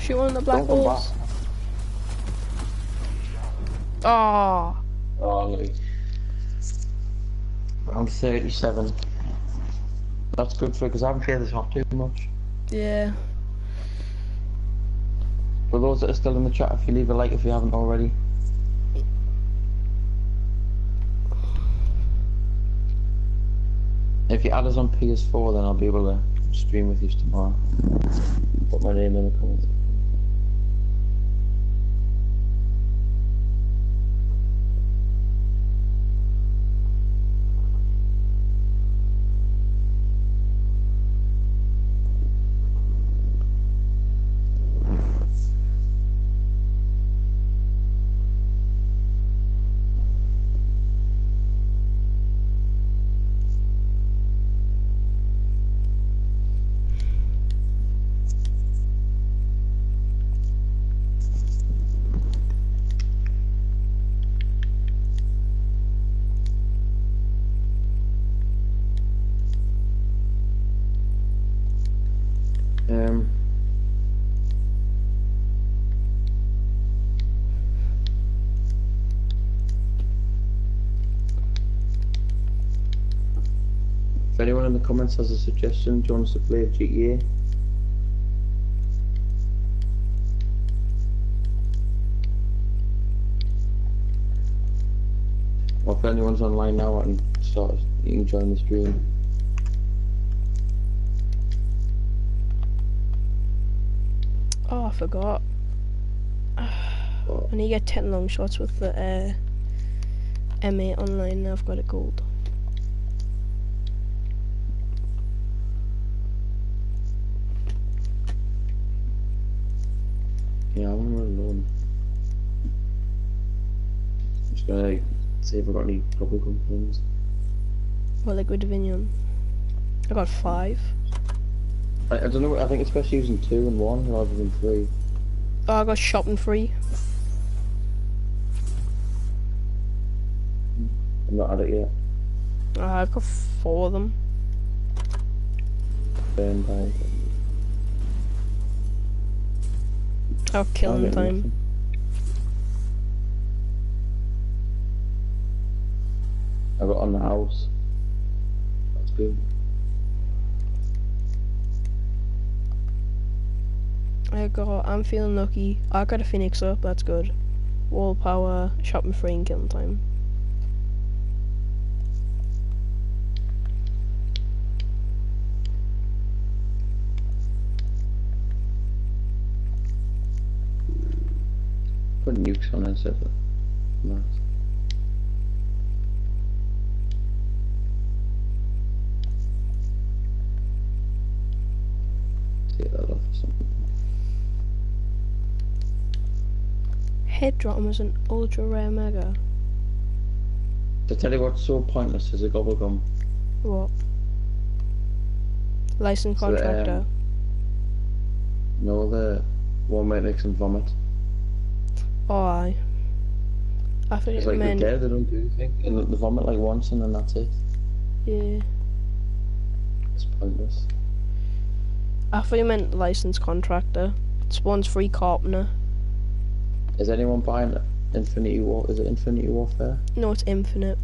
Shoot one of the black Don't come holes. Ah, Oh, Louis. I'm 37. That's good for because I haven't played this map too much. yeah. For those that are still in the chat, if you leave a like if you haven't already. If you add us on PS4, then I'll be able to stream with you tomorrow. Put my name in the comments. Anyone in the comments has a suggestion, do you want us to play GTA? Or if anyone's online now and start, you can join the stream. Oh, I forgot. I need to get 10 long shots with the uh, M8 online now I've got it gold. Gonna see if I got any proper complaints. What, like with Divinium? I got 5. I, I don't know, I think it's best using two and one rather than three. Oh, I got shopping free. I'm not at it yet. Oh, I've got 4 of them. Burn time. Oh, killing time. I got on the house. That's good. I got, I'm feeling lucky. I got a Phoenix up, that's good. Wall power, shopping free and killing time. Put nukes on instead of that. Head drop was an ultra rare mega. To tell you what's so pointless is a gobblegum. What? Licensed So, contractor. um, No, the one it makes them vomit. oh, aye. I thought It's it like they're dead, they don't do anything. And they vomit like once and then that's it. yeah. It's pointless. I thought you meant licensed contractor. It Spawns free carpenter. Is anyone buying Infinity War. Is it Infinity Warfare? No, it's Infinite.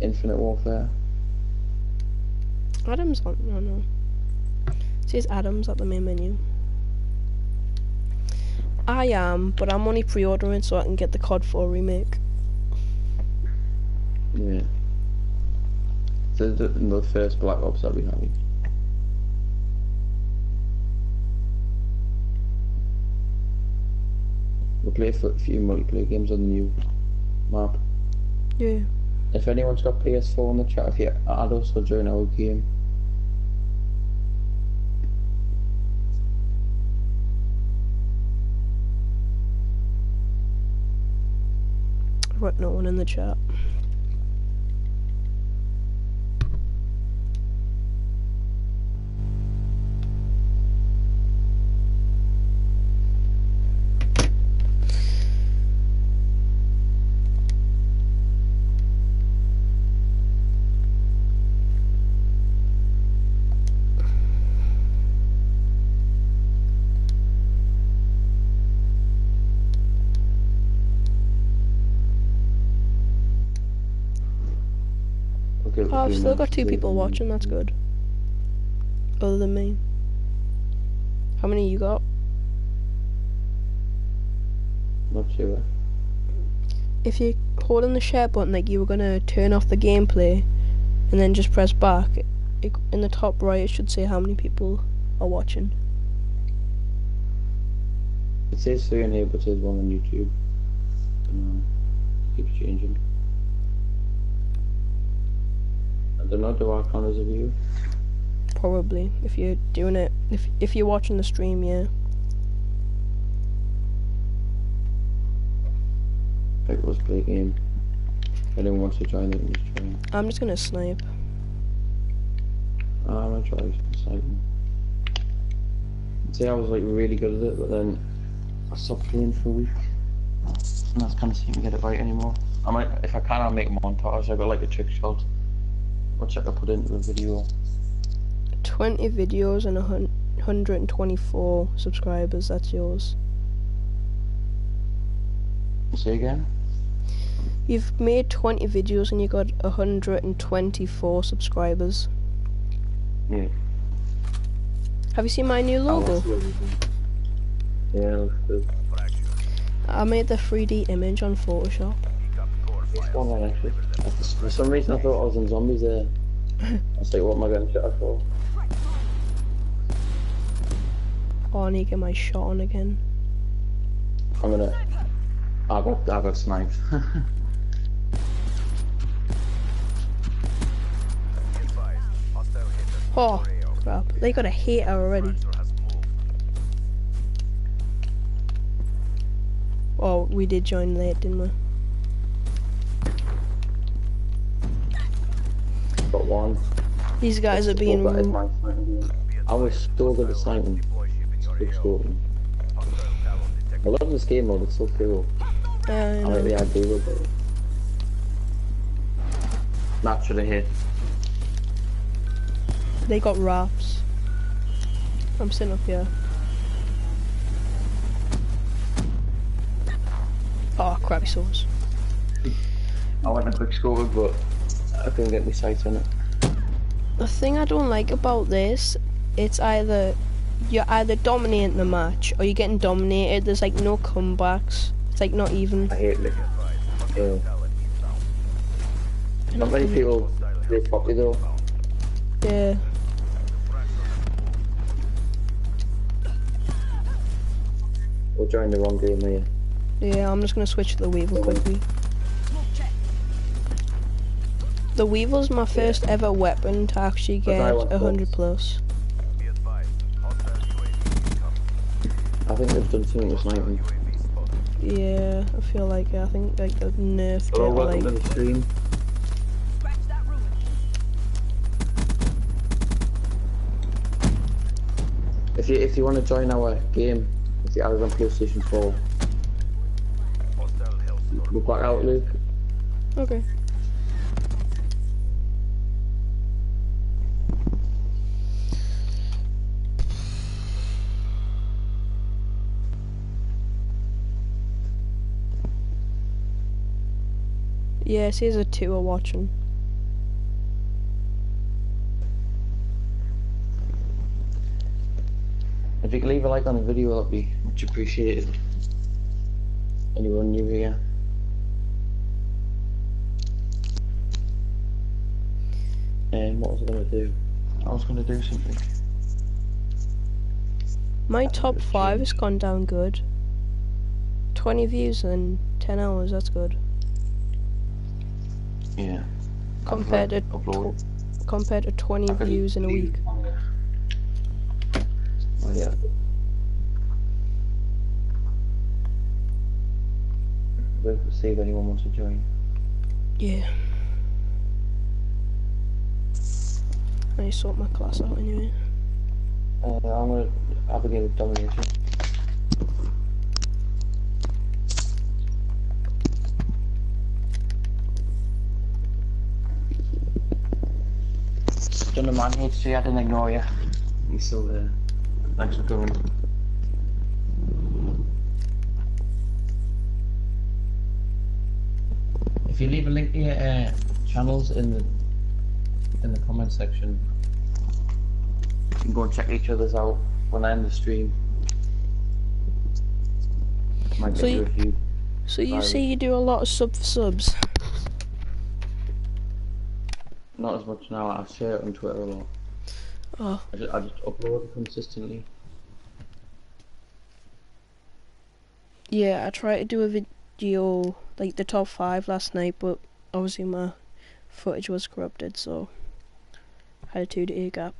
Infinite Warfare. Adams on. No, no. It says Adams at the main menu. I am, but I'm only pre-ordering so I can get the COD 4 remake. Yeah. So the, the first Black Ops that we have. We'll play a few multiplayer games on the new map. Yeah. If anyone's got PS4 in the chat, if you add us or join our game. I've got no one in the chat. I've still got two people watching, that's good. Other than me. How many you got? Not sure. If you hold on the share button like you were gonna turn off the gameplay and then just press back, it, in the top right it should say how many people are watching. It says three on here, but it says one on YouTube. Um, keeps changing. I don't know, do I count as a view? Probably. If you're doing it if if you're watching the stream, yeah. Right, let's play game. If anyone wants to join, just join. I'm just gonna snipe. Ah, I'm gonna try something. See, I was like really good at it, but then I stopped playing for a week. And that's kind of seem to get it right anymore. I might, if I can, I'll make a montage. I got like a trick shot, which I could put into the video. 20 videos and a hun- 124 subscribers, that's yours. Say again? You've made 20 videos and you got 124 subscribers. Yeah. Have you seen my new logo? Yeah, it looks good. I made the 3D image on Photoshop. It's one line actually. For some reason, I thought I was in zombies there. I was like, what am I getting shot at for? Oh, I need to get my shot on again. I'm gonna. I got, I got sniped. [laughs] Oh, crap. They got a hater already. Oh, we did join late, didn't we? One. These guys are being That is rude. my sniping game. I was so good at sniping. I love this game mode, it's so cool. I I like the idea of it. Have hit. They got rafts. I'm sitting up here. Oh, crappy sauce. I went a quick score, but I couldn't get my sights on it. The thing I don't like about this, it's either you're either dominating the match or you're getting dominated. There's like no comebacks. It's like not even. I hate it. Yeah. Not many people play properly though. Yeah. We're joining the wrong game here. Yeah, I'm just gonna switch to the Weevil quickly. The Weevil's my first ever weapon to actually get a hundred plus. I think they've done something with sniping. Yeah, I feel like I think like they've nerfed Hello, it. welcome Like to the stream. If you if you want to join our game, if you are on PlayStation 4, we'll back out, Luke. okay. Yeah, it says a two are watching. If you could leave a like on the video, that'd be much appreciated. Anyone new here? And what was I gonna do? I was gonna do something. My top five has gone down good. 20 views in 10 hours, that's good. Yeah. Compared to upload. Compared to 20 views in a week. Oh yeah. We'll see if anyone wants to join. Yeah. I sort my class out anyway. Uh, I'm gonna Abigail with domination. Done the man HC, I didn't ignore you. You still there. Thanks for coming. If you leave a link to your uh, channels in the in the comment section, you can go and check each other's out when I end the stream. Might So you you- a few. So you say you do a lot of sub for subs? Not as much now. I share it on Twitter a lot. Oh, I just, I just upload it consistently. yeah, I tried to do a video, like the top five last night, but obviously my footage was corrupted, so I had a two day gap.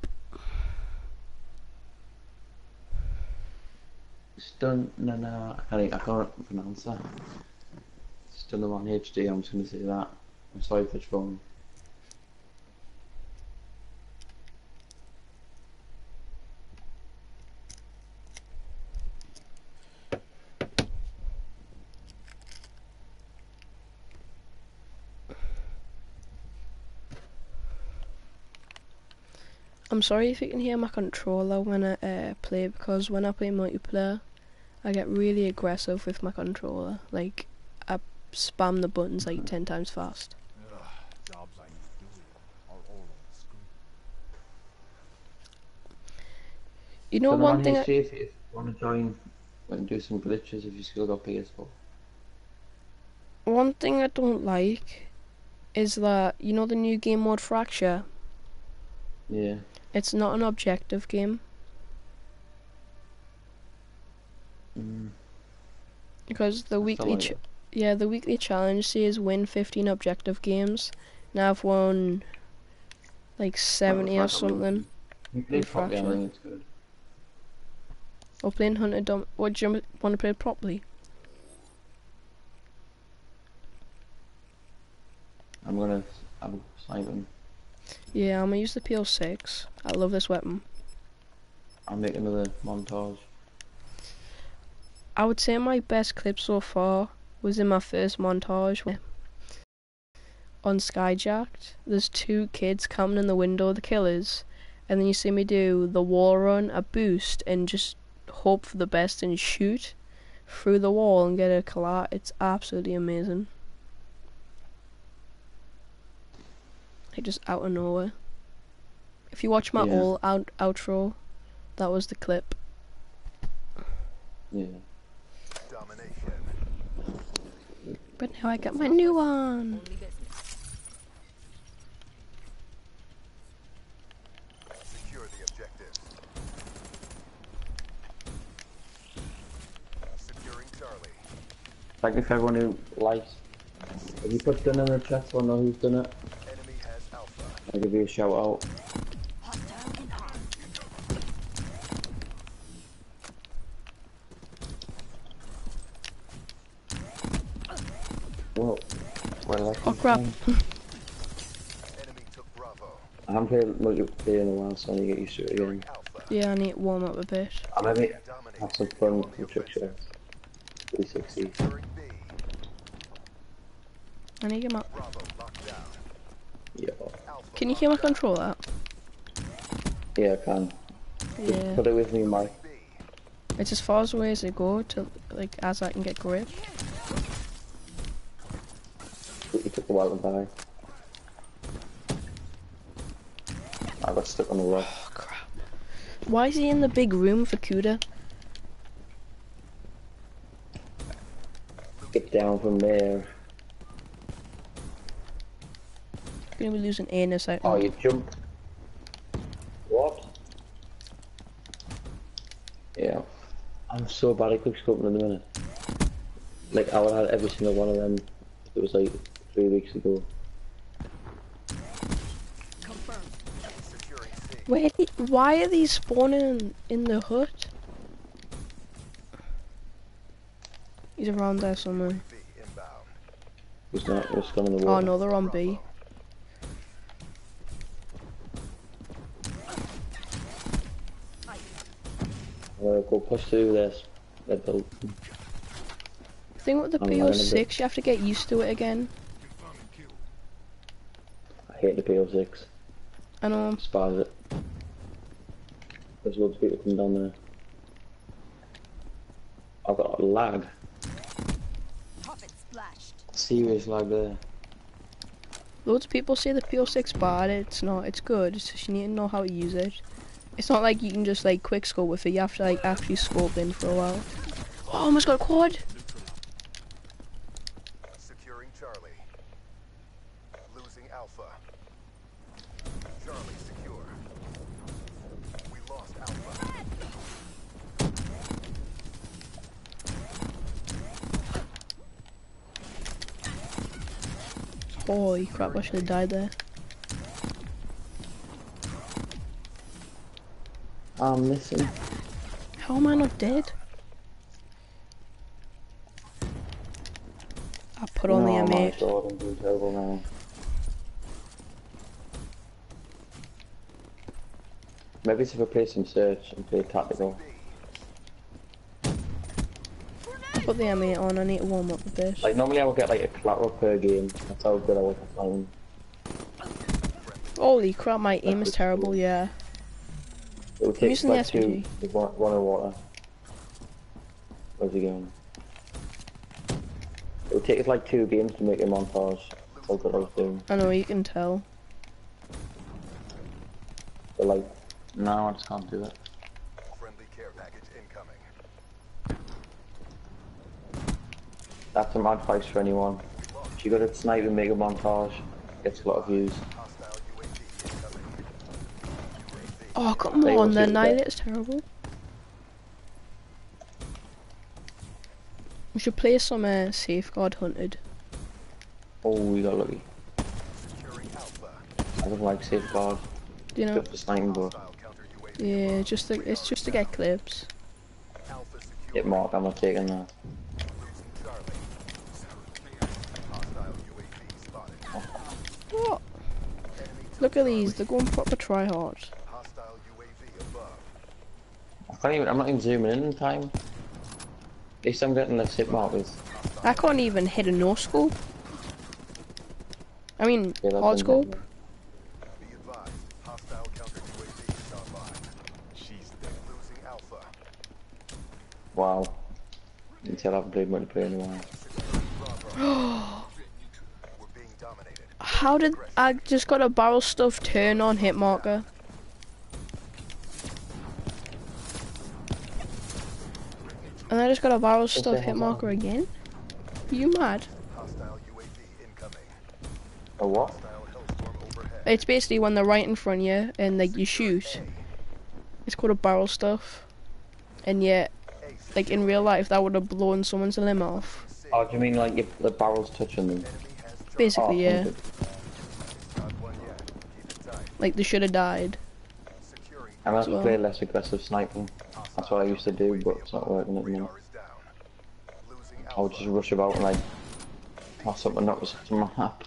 Stun, no, no, I can't, I can't pronounce that. Stun on HD, I'm just going to say that. I'm sorry for the trolling. I'm sorry if you can hear my controller when I uh, play because when I play multiplayer, I get really aggressive with my controller. Like, I spam the buttons like 10 times fast. Jobs I need doing are all on the screen. You know, one thing. I, if you want to join and do some glitches if you still got PS4. one thing I don't like is that, you know, the new game mode Fracture? Yeah. It's not an objective game Mm, because the I weekly. like yeah, the weekly challenge says win 15 objective games. Now I've won like 70 or something. You play properly, I Fracture. think it's good. Or playing Hunter Dom. What do you want to play properly? I'm gonna a Simon. Yeah, I'm gonna use the P-06. I love this weapon. I'll make another montage. I would say my best clip so far was in my first montage on Skyjacked. There's two kids coming in the window, the killers, and then you see me do the wall run, a boost, and just hope for the best and shoot through the wall and get a collat. It's absolutely amazing. Like just out of nowhere. If you watch my Yeah. all out outro, that was the clip. Yeah. Domination. But now I got my new one. Secure the objectives. Securing Charlie. Thank you everyone who likes. If you put done in the chat so I know who's done it, Enemy has Alpha. I'll give you a shout out. Whoa. Well, that's Oh crap. Enemy took Bravo. I haven't played multiplayer in a while, so I need to get used to it again. Yeah, I need to warm up a bit. I maybe have some fun with Trickshare 360. Securing B. I need to get my. Bravo locked down. Yeah, Alpha. Can you hear my controller? yeah, I can. Just Yeah. put it with me, Mike. It's as far as away as I go to like as I can get grip. You took a while to buy. I got stuck on the rock. Oh crap. Why is he in the big room for Kuda? Get down from there. Gonna be losing A in a second. Oh, you jumped. What? Yeah. I'm so bad at quickscoping at the minute. Like, I would have had every single one of them. It was like three weeks ago. Securing C. Where? the- Why are these spawning in the hut? He's around there somewhere. It's not, gone in the Oh no, they're on B. go push through this. The thing with the I'm P-06, you have to get used to it again. I hate the P-06. I know. Despise it. There's loads of people coming down there. I've got a lag. Pop it splashed. Serious lag there. Loads of people say the P-06 bad. It's not. It's good. It's just you need to know how to use it. It's not like you can just like quick scope with it. You have to like actually scope in for a while. Oh, almost got a quad. Securing Charlie. Losing Alpha. Charlie secure. We lost Alpha. Holy crap! I should have died there. Um, I'm missing. How am I not dead? I put on the oh my M8. god, I'm doing terrible now. Maybe if I play some search and play tactical. I put the M8 on. I need to warm up a bit. Like normally I would get like a collateral per game. That's how good I was at playing. Holy crap! My aim is terrible. cool. Yeah. It would take using the like two, SMG. with one, one in water. Where's he going? It would take us like two games to make a montage. That's how good I was doing. I know you can tell. But like, no, I just can't do it. Friendly care package incoming. That's some advice for anyone. If you go to snipe and make a montage, gets a lot of views. Hostile UAV incoming. Oh come They on! will The shoot night that. is terrible. We should play some uh, Safeguard Hunted. Oh, we got lucky. I don't like safeguard. Do You know? For sniping, but Hostile counter UAV. Yeah, just to, it's just to get clips. Hit mark, I'm not taking that. Losing Charlie. Hostile UAV spotted. What? Look at these. They're going proper try hard. Hostile UAV above. I can't even, I'm not even zooming in in time. At least I'm getting less hit markers. I can't even hit a no scope. I mean, Yeah, that's hard scope. there. Be advised. Hostile counter UAV is online. She's losing Alpha. Wow. Until I haven't played multiplayer in a while. We're being dominated. How did I just got a barrel stuff turn on hit marker? And I just got a barrel stuff hit hell's marker again? you mad? Hostile A what? Hostile hellstorm overhead. It's basically when they're right in front of you and like you shoot. It's called a barrel stuff. And yet, like in real life, that would have blown someone's limb off. Oh, do you mean like if the barrel's touching them? Enemy has Charlie. Basically, oh, yeah. hunted. Not one yet. Keep it tight. Like they should have died. I'm gonna have to Well- play less aggressive sniping. That's what I used to do, but it's not working at the minute. radar is down. Losing I would just rush about and like pass up and knock us to my map.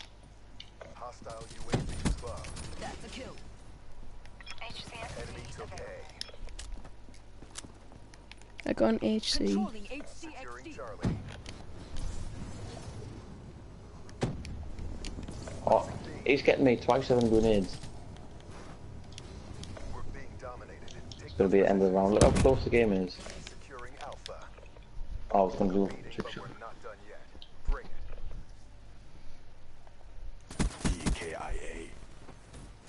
Hostile UAV above. That's a kill. Enemy took A. I got an HC. Controlling Securing HCXD. Charlie. Oh, he's getting me twice them grenades. gonna be the end of the round. Look how close the game is. Oh, I was gonna do shot.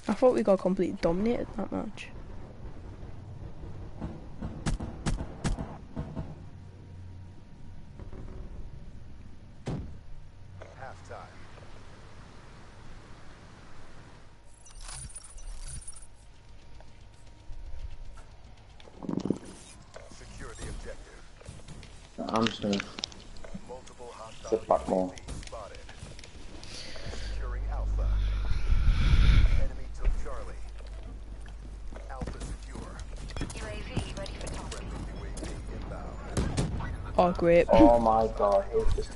I thought we got completely dominated that match. I'm just gonna Multiple sit back more. UAVs spotted. Securing Alpha. Enemy took Charlie. Alpha secure. UAV ready for tossing. UAV inbound. Oh, great. Oh my god, it's just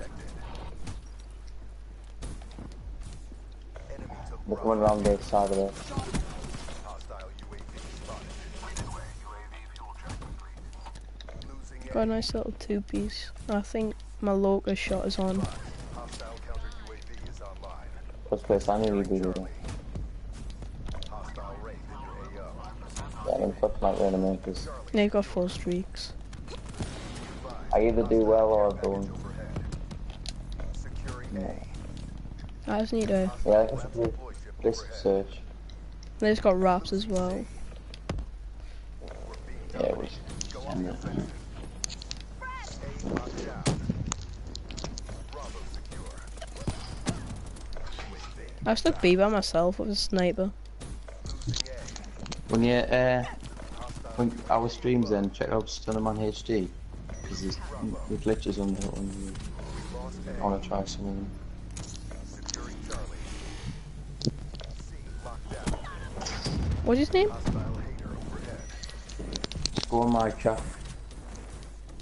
Enemy we're coming around the side of it. Got a nice little two piece. I think my locust shot is on. Hostile counter UAV is online. Place, I knew you'd be Charlie. doing. Hostile raid in your AO. Yeah, I'm fucking like running because They've got four streaks. I either do well or I don't. Overhead. Securing A. I just need a. Yeah, I can do this search. They've got wraps as well. We're being Yeah, it was. Go on the offensive. A locked down. Bravo secure. UAV. I stuck B by myself with a sniper. When you, uh, when our streams then, check out Stunnerman HD. Because there's the glitches on the, on the, I wanna try some of them. Securing Charlie. C locked down. What's his name? Go on my chat.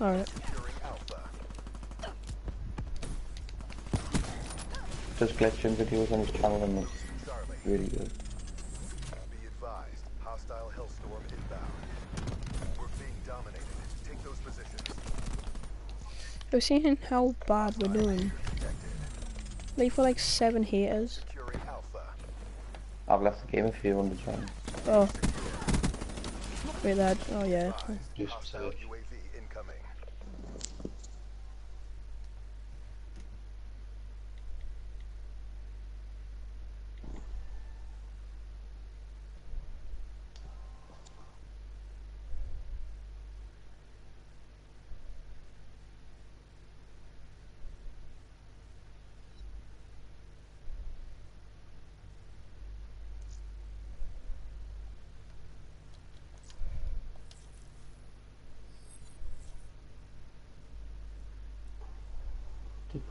Alright. Securing Alpha. Just glitching videos on his channel and it's really good. Be advised. Hostile Hellstorm inbound. We're being dominated. Take those positions. We're seeing how bad we're doing. Protected. For like seven haters. I've left the game if you want to join. Oh. Wait, that. Oh yeah. Do some search. UAV incoming.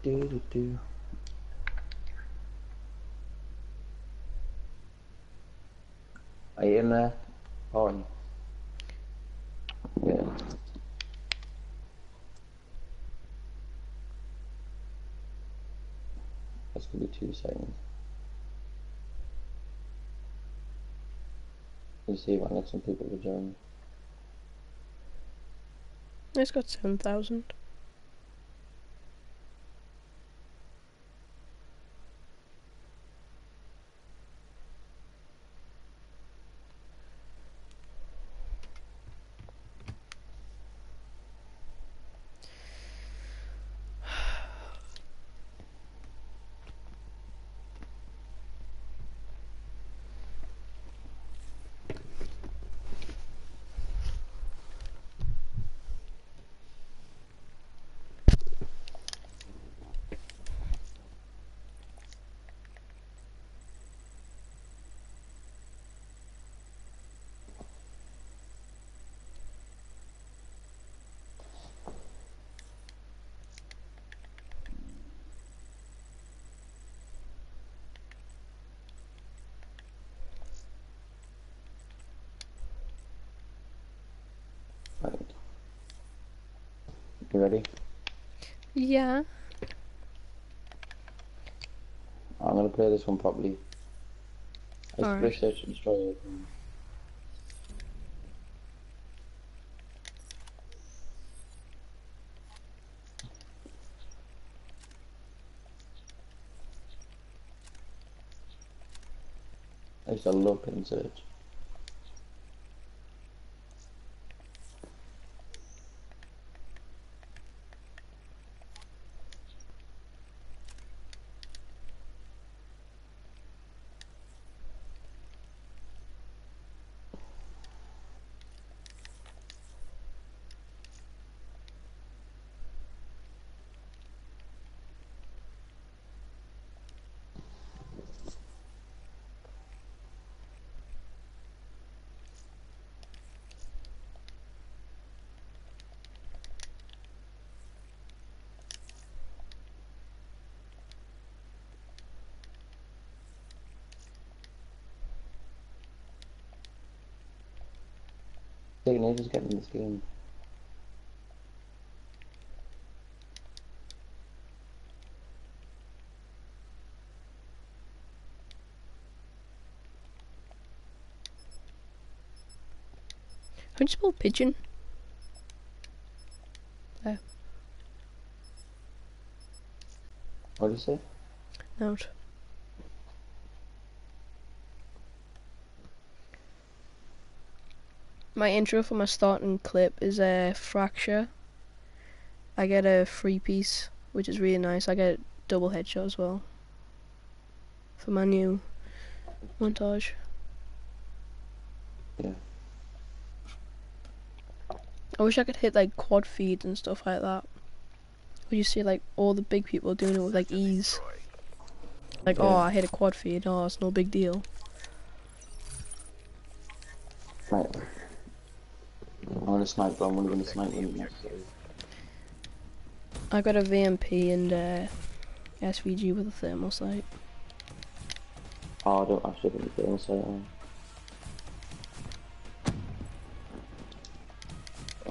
Do, do, do. Are you in there? Oh, are you? Yeah. That's gonna be two seconds. You see if I get some people to join. It's got 7,000. Right. You ready? Yeah. I'm gonna play this one properly. I Alright. wish Search and Destroy it. I used to love pin search. Taking ages getting this game. How do you spell pigeon? There. What do you say? Note. My intro for my starting clip is a fracture. I get a free piece, which is really nice. I get double headshot as well for my new montage. Yeah. I wish I could hit like quad feed and stuff like that. Where you see like all the big people doing it with like ease. Like, oh, I hit a quad feed. Oh, it's no big deal. Right. Gonna snipe, but I'm only gonna snipe when necessary. I got a VMP and uh, SVG with a thermal sight. Oh, I don't actually think the sight on.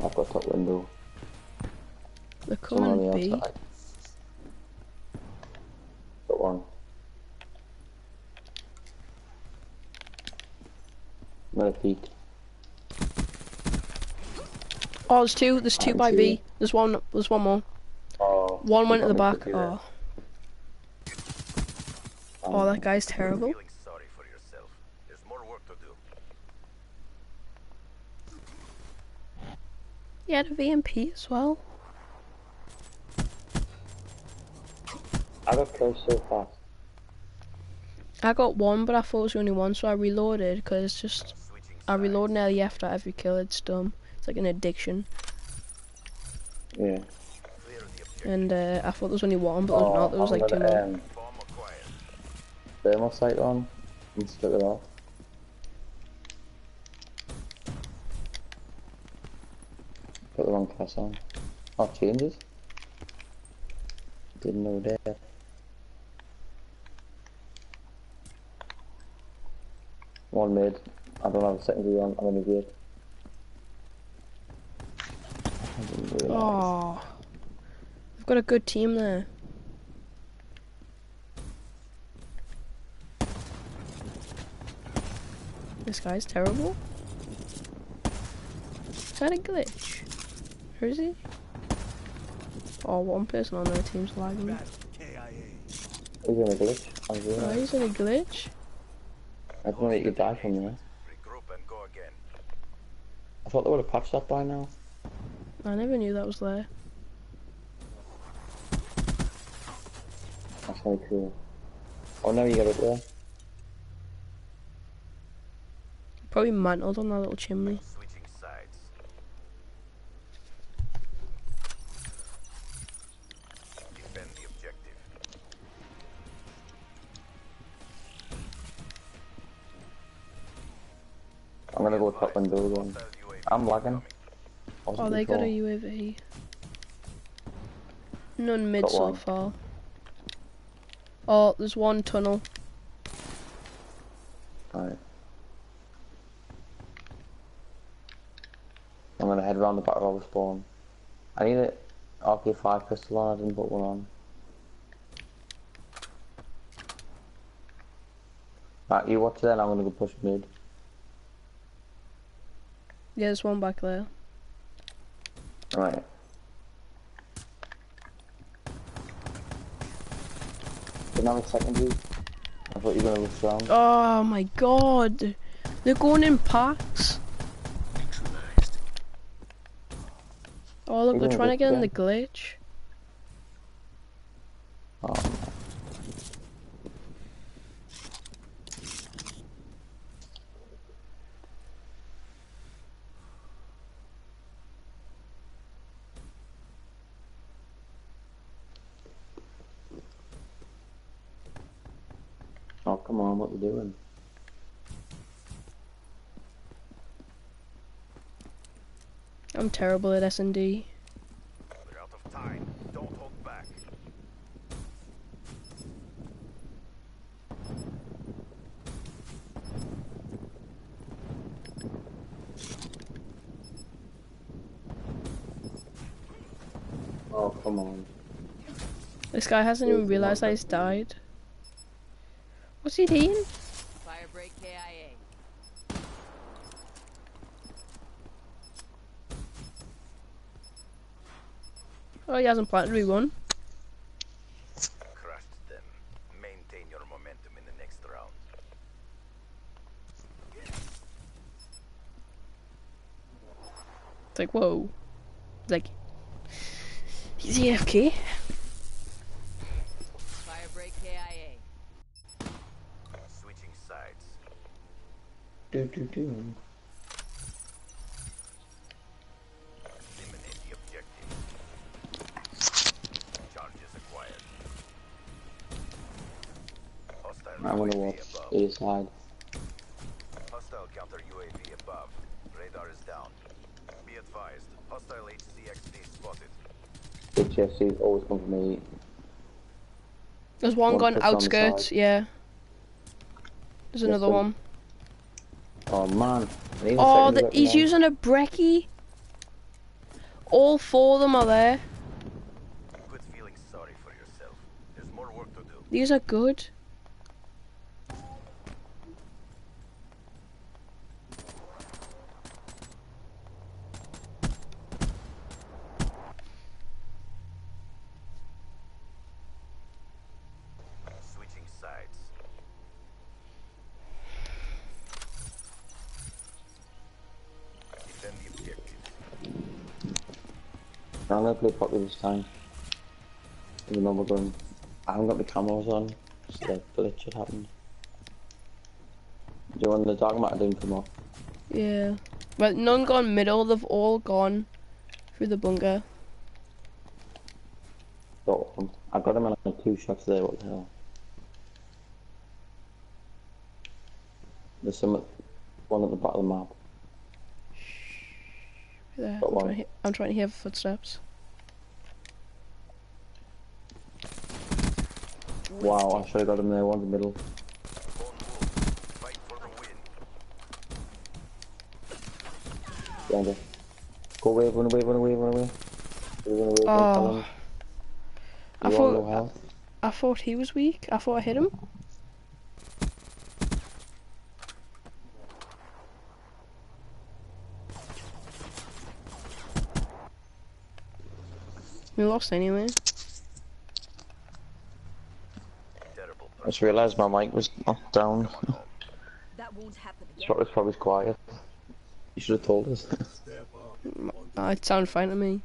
I've got top window. Someone on B. Got one. Another peek. Oh, there's two. There's two by see. B. There's one. There's one more. Oh. One went at the back. quickly there. Oh. Oh, that guy's terrible. Feeling sorry for yourself. There's more work to do. He had a VMP as well. I got killed so fast. I got one, but I thought it was only one, so I reloaded because it's just I reload nearly after every kill. It's dumb. It's like an addiction. Yeah. Clear the objective. And uh, I thought there was only one, but there's Oh, not. There was I'm like two more. Um, Bomb acquired. thermal sight on and strip it off. Put the wrong class on. Oh, changes? Didn't know that. One mid. I don't have a secondary on. I'm an idiot. I didn't realise. Oh, I've got a good team there. This guy's terrible. Is that a glitch? Or is he? Oh, one person on their team's lagging. Oh, he's in a glitch. I didn't Oh, realise. he's in a glitch? I didn't know you could die from there. Regroup and go again. I thought they would have patched that by now. I never knew that was there. That's so cool. Oh, now you got it there. Probably mantled on that little chimney. Switching sides. Defend the objective. I'm gonna go top and build one. I'm lagging. Oh, they got a. UAV. None mid so far. Oh, there's one tunnel. Alright. I'm gonna head around the back of our spawn. I need an RK5 pistol on, I didn't put one on. Right, you watch that, I'm gonna go push mid. Yeah, there's one back there. Alright. Didn't have a secondary. I thought you were gonna look around. Oh my god. They're going in packs. Oh look, They're they're trying to get in the glitch. doing. I'm terrible at S&D. Oh, come on. This guy hasn't even realized that he's died. What's he doing? Firebreak KIA. Oh, he hasn't planted me one. Crushed them. Maintain your momentum in the next round. It's like, whoa. It's like, he's AFK. Firebreak KIA. Switching sides. Do do do. Eliminate the objective. Charges I wanna UAV watch above. A side. Hostile counter UAV above. Radar is down. Be advised. Hostile HCXD spotted. HFC's always come from me. There's one One gone just on the outskirts, yeah. There's another Listen. one. Oh man. I need a Oh, the, he's now. using a brekkie. All four of them are there. Quit feeling sorry for yourself. There's more work to do. These are good. Switching sides. Defend the objective. I'm gonna play Poppy this time. Even though we're going. I haven't got the camos on. Just the glitch had happened. Do you want the dark matter didn't come off? Yeah. Well, none gone middle. They've all gone through the bunker. Got one. Um, I got him in like two shots there, what the hell? There's some one at the bottom of the map. There. I'm, trying I'm trying to hear footsteps. Wow, I should have got him there, one in the middle. Lone wolf. Fight for the win. Behind her. Go away, run away, run away, run away. Run away, Oh. I thought-. I thought he was weak. I thought I hit him. We lost anyway. Terrible. I just realised my mic was knocked down. That won't happen It's again. probably, it's probably quiet. You should have told us. Uh, it sounded fine to me.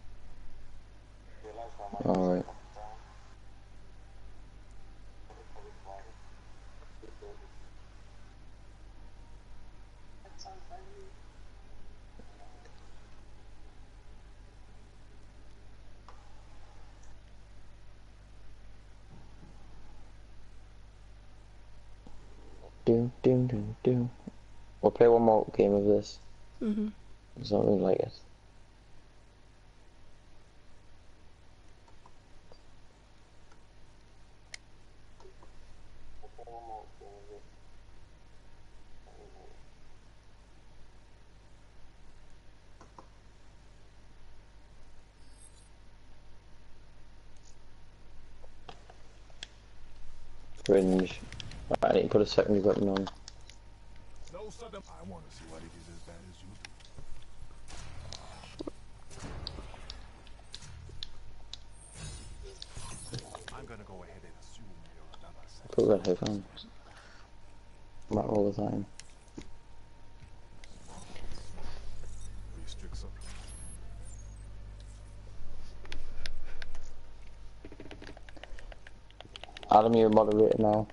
Alright. Do, do, do, do. We'll play one more game of this. Mm-hmm. Really like it. Cringe. I need to put a secondary weapon on. No southern. I want to see what it is as bad as you do. I'm gonna go ahead and assume you're another set. Put red headphones. I'm all the time. Adam, you're a moderator now.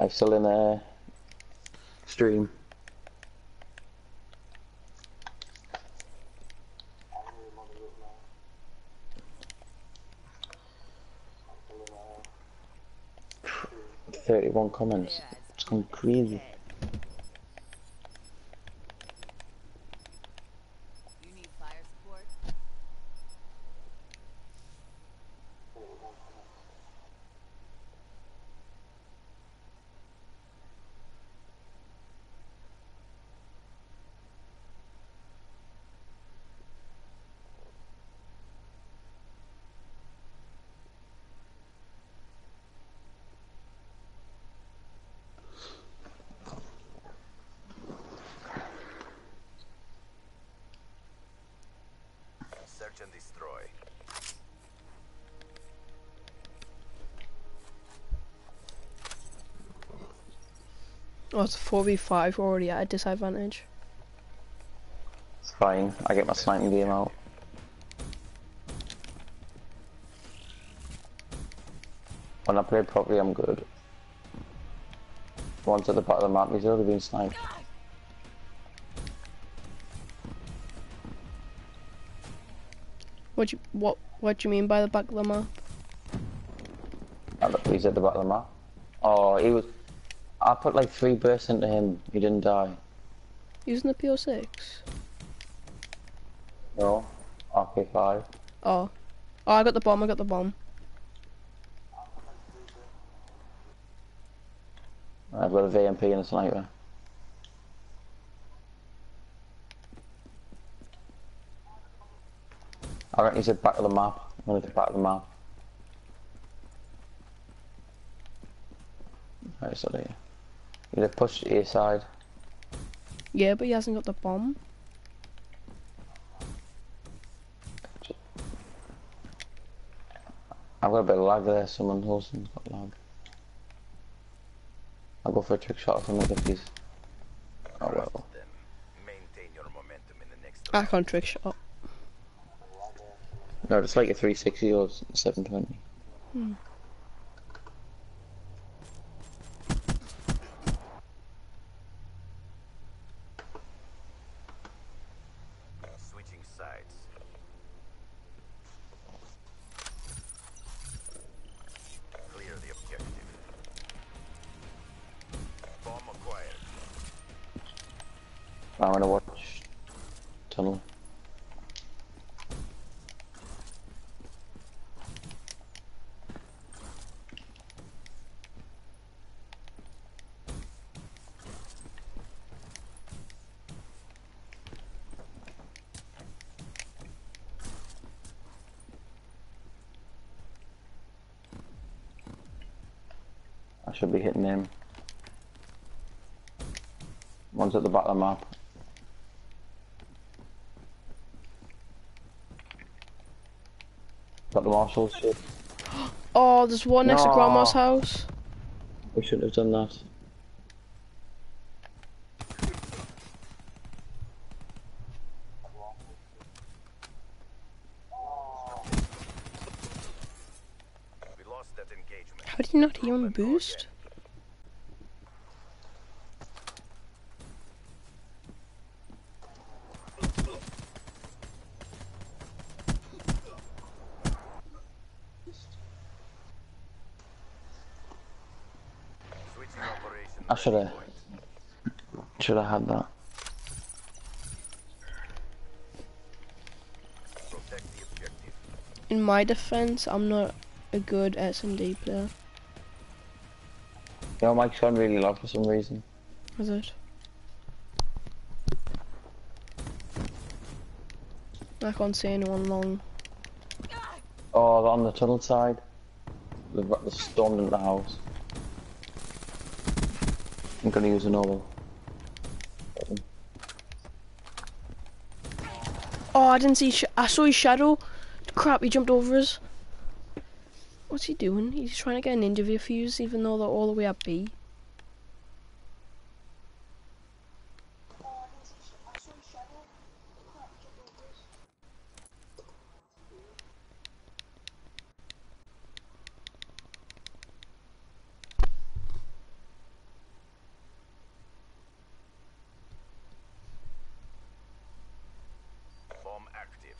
I'm still in a stream. Thirty-one comments. It's gone crazy. You need fire support? It's 4v5 already at a disadvantage. It's fine. I get my sniping game out. When I play properly, I'm good. Once at the back of the map, he's already been sniped. What you what what do you mean by the back of the map? He's at the back of the map. Oh, he was. I put like three bursts into him. He didn't die. Using the P-06? No. RK5. Oh. Oh, I got the bomb, I got the bomb. I've got a VMP and a sniper. I reckon he's at the back of the map. One at the back of the map. Right, so there. He'd have pushed to your side. Yeah, but he hasn't got the bomb. I've got a bit of lag there. Someone Wilson's got lag. I'll go for a trick shot if I make a piece. Oh well. Then maintain your momentum in the next I can't trick shot. No, it's like a 360 or 720. switching hmm sides. Clear the objective. Bomb acquired. I'm gonna watch tunnel. I should be hitting him. One's at the back of the map. Got the marshals. Shit. [gasps] Oh, there's one next to Grandma's house. We shouldn't have done that. We lost that engagement. How did you not hear him boost? I should have. Should have had that. Protect the objective. In my defense, I'm not a good S&D player. Your mic's gone really loud for some reason. Is it? I can't see anyone long. Oh, they're on the tunnel side. They've got the storm in the house. I'm gonna use a normal. Oh, I didn't see. Sh I saw his shadow. Crap, he jumped over us. What's he doing? He's trying to get an interview fuse, even though they're all the way at B. Bomb active.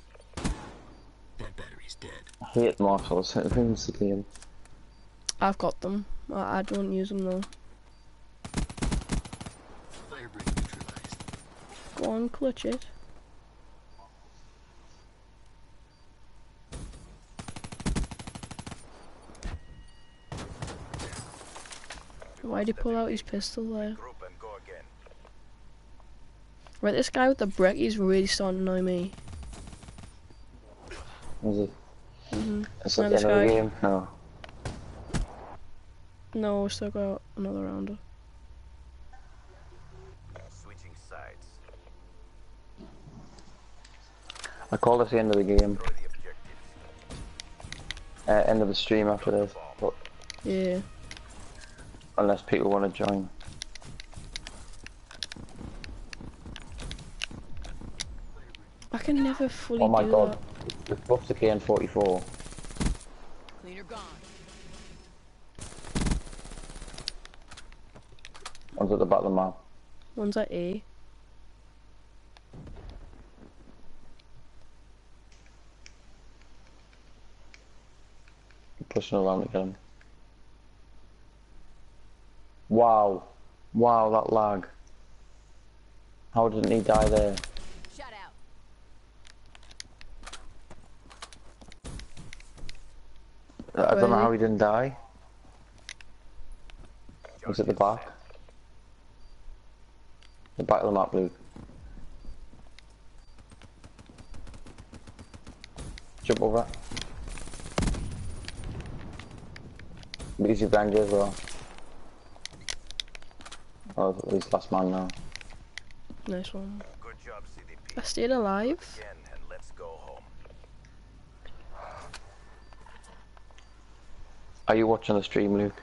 I hate marshals. It ruins the game. I've got them. I, I don't use them though. Go on, clutch it. Why'd he pull out his pistol there? Group and go again. Right, this guy with the brick, he's really starting to annoy me. Is it? Mm, it's another, the game? No. No, we still got another round. Switching sides. I call this the end of the game. Uh, end of the stream after this. But yeah. Unless people want to join. I can never fully. Oh my god! That. We've buffed KN44. Back of the map. One's at A. Pushing around again. Wow. Wow, that lag. How didn't he die there? Shut out. I don't know how he didn't die. Was at the back. The back of the map, Luke. Jump over. Easy behind you as well. Oh, least last man now. Nice one. Good job, CDP. I stayed alive. Again, and let's go home. Are you watching the stream, Luke?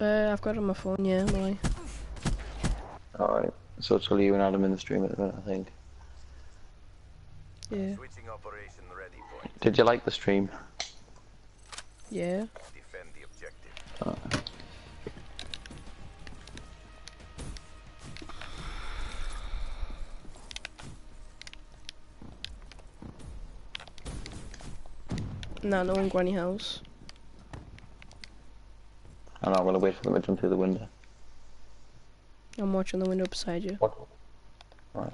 Uh, I've got it on my phone, yeah, why? Alright. So it's only you and Adam in the stream at the minute, I think. Yeah. Switching operation ready point. Did you like the stream? Yeah. Defend the objective. Nah, no one Granny House. And I'm gonna wait for them to jump through the window. I'm watching the window beside you. What? Right.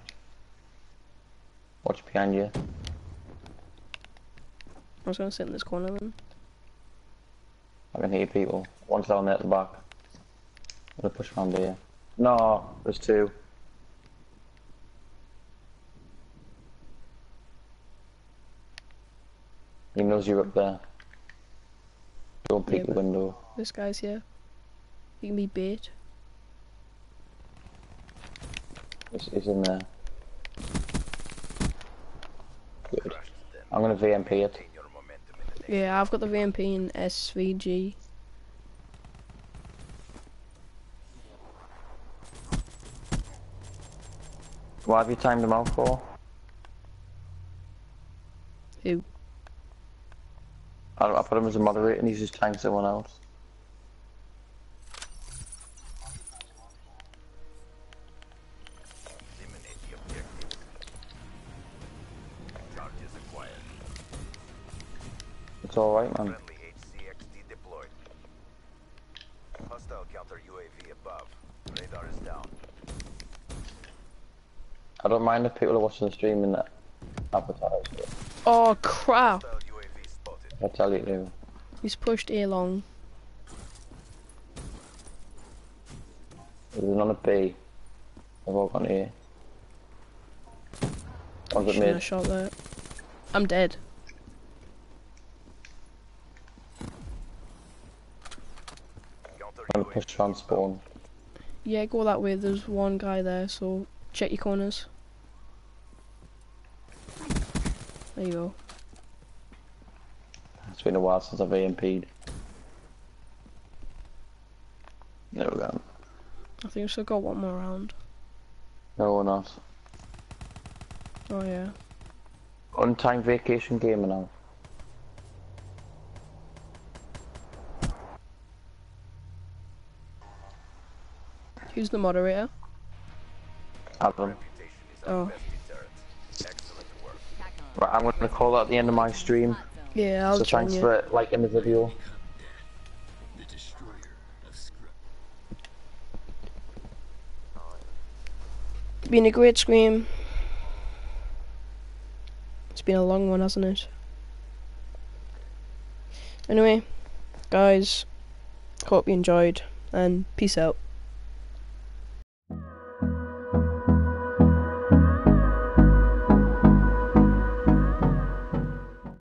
Watch behind you. I was gonna sit in this corner then. I can hear people. One's down there at the back. I'm gonna push around here. No, there's two. He knows you're up there. Don't peek Yeah, the window. This guy's here. He can be bait. He's in there. Good. I'm gonna VMP it. Maintain your momentum in the next Yeah, I've got the VMP in SVG. What have you timed him out for? Who? I, I put him as a moderator and he's just timed someone else. Mind if people are watching the stream and advertise, but Oh crap! I tell you to. He's pushed A long. There's at B. They've all gone A. One's at mid. shot that. I'm dead. I'm gonna push spawn. Yeah, go that way. There's one guy there, so check your corners. There you go. It's been a while since I've AMP'd. There we go. I think we've still got one more round. No, we're not. Oh yeah. Untimed vacation gamer now. Who's the moderator? Adam. Oh. Right, I'm gonna call that the end of my stream. Yeah, I'll so thanks you. for liking the video. the destroyer of Scrub. Been a great stream. It's been a long one, hasn't it? Anyway, guys, hope you enjoyed, and peace out.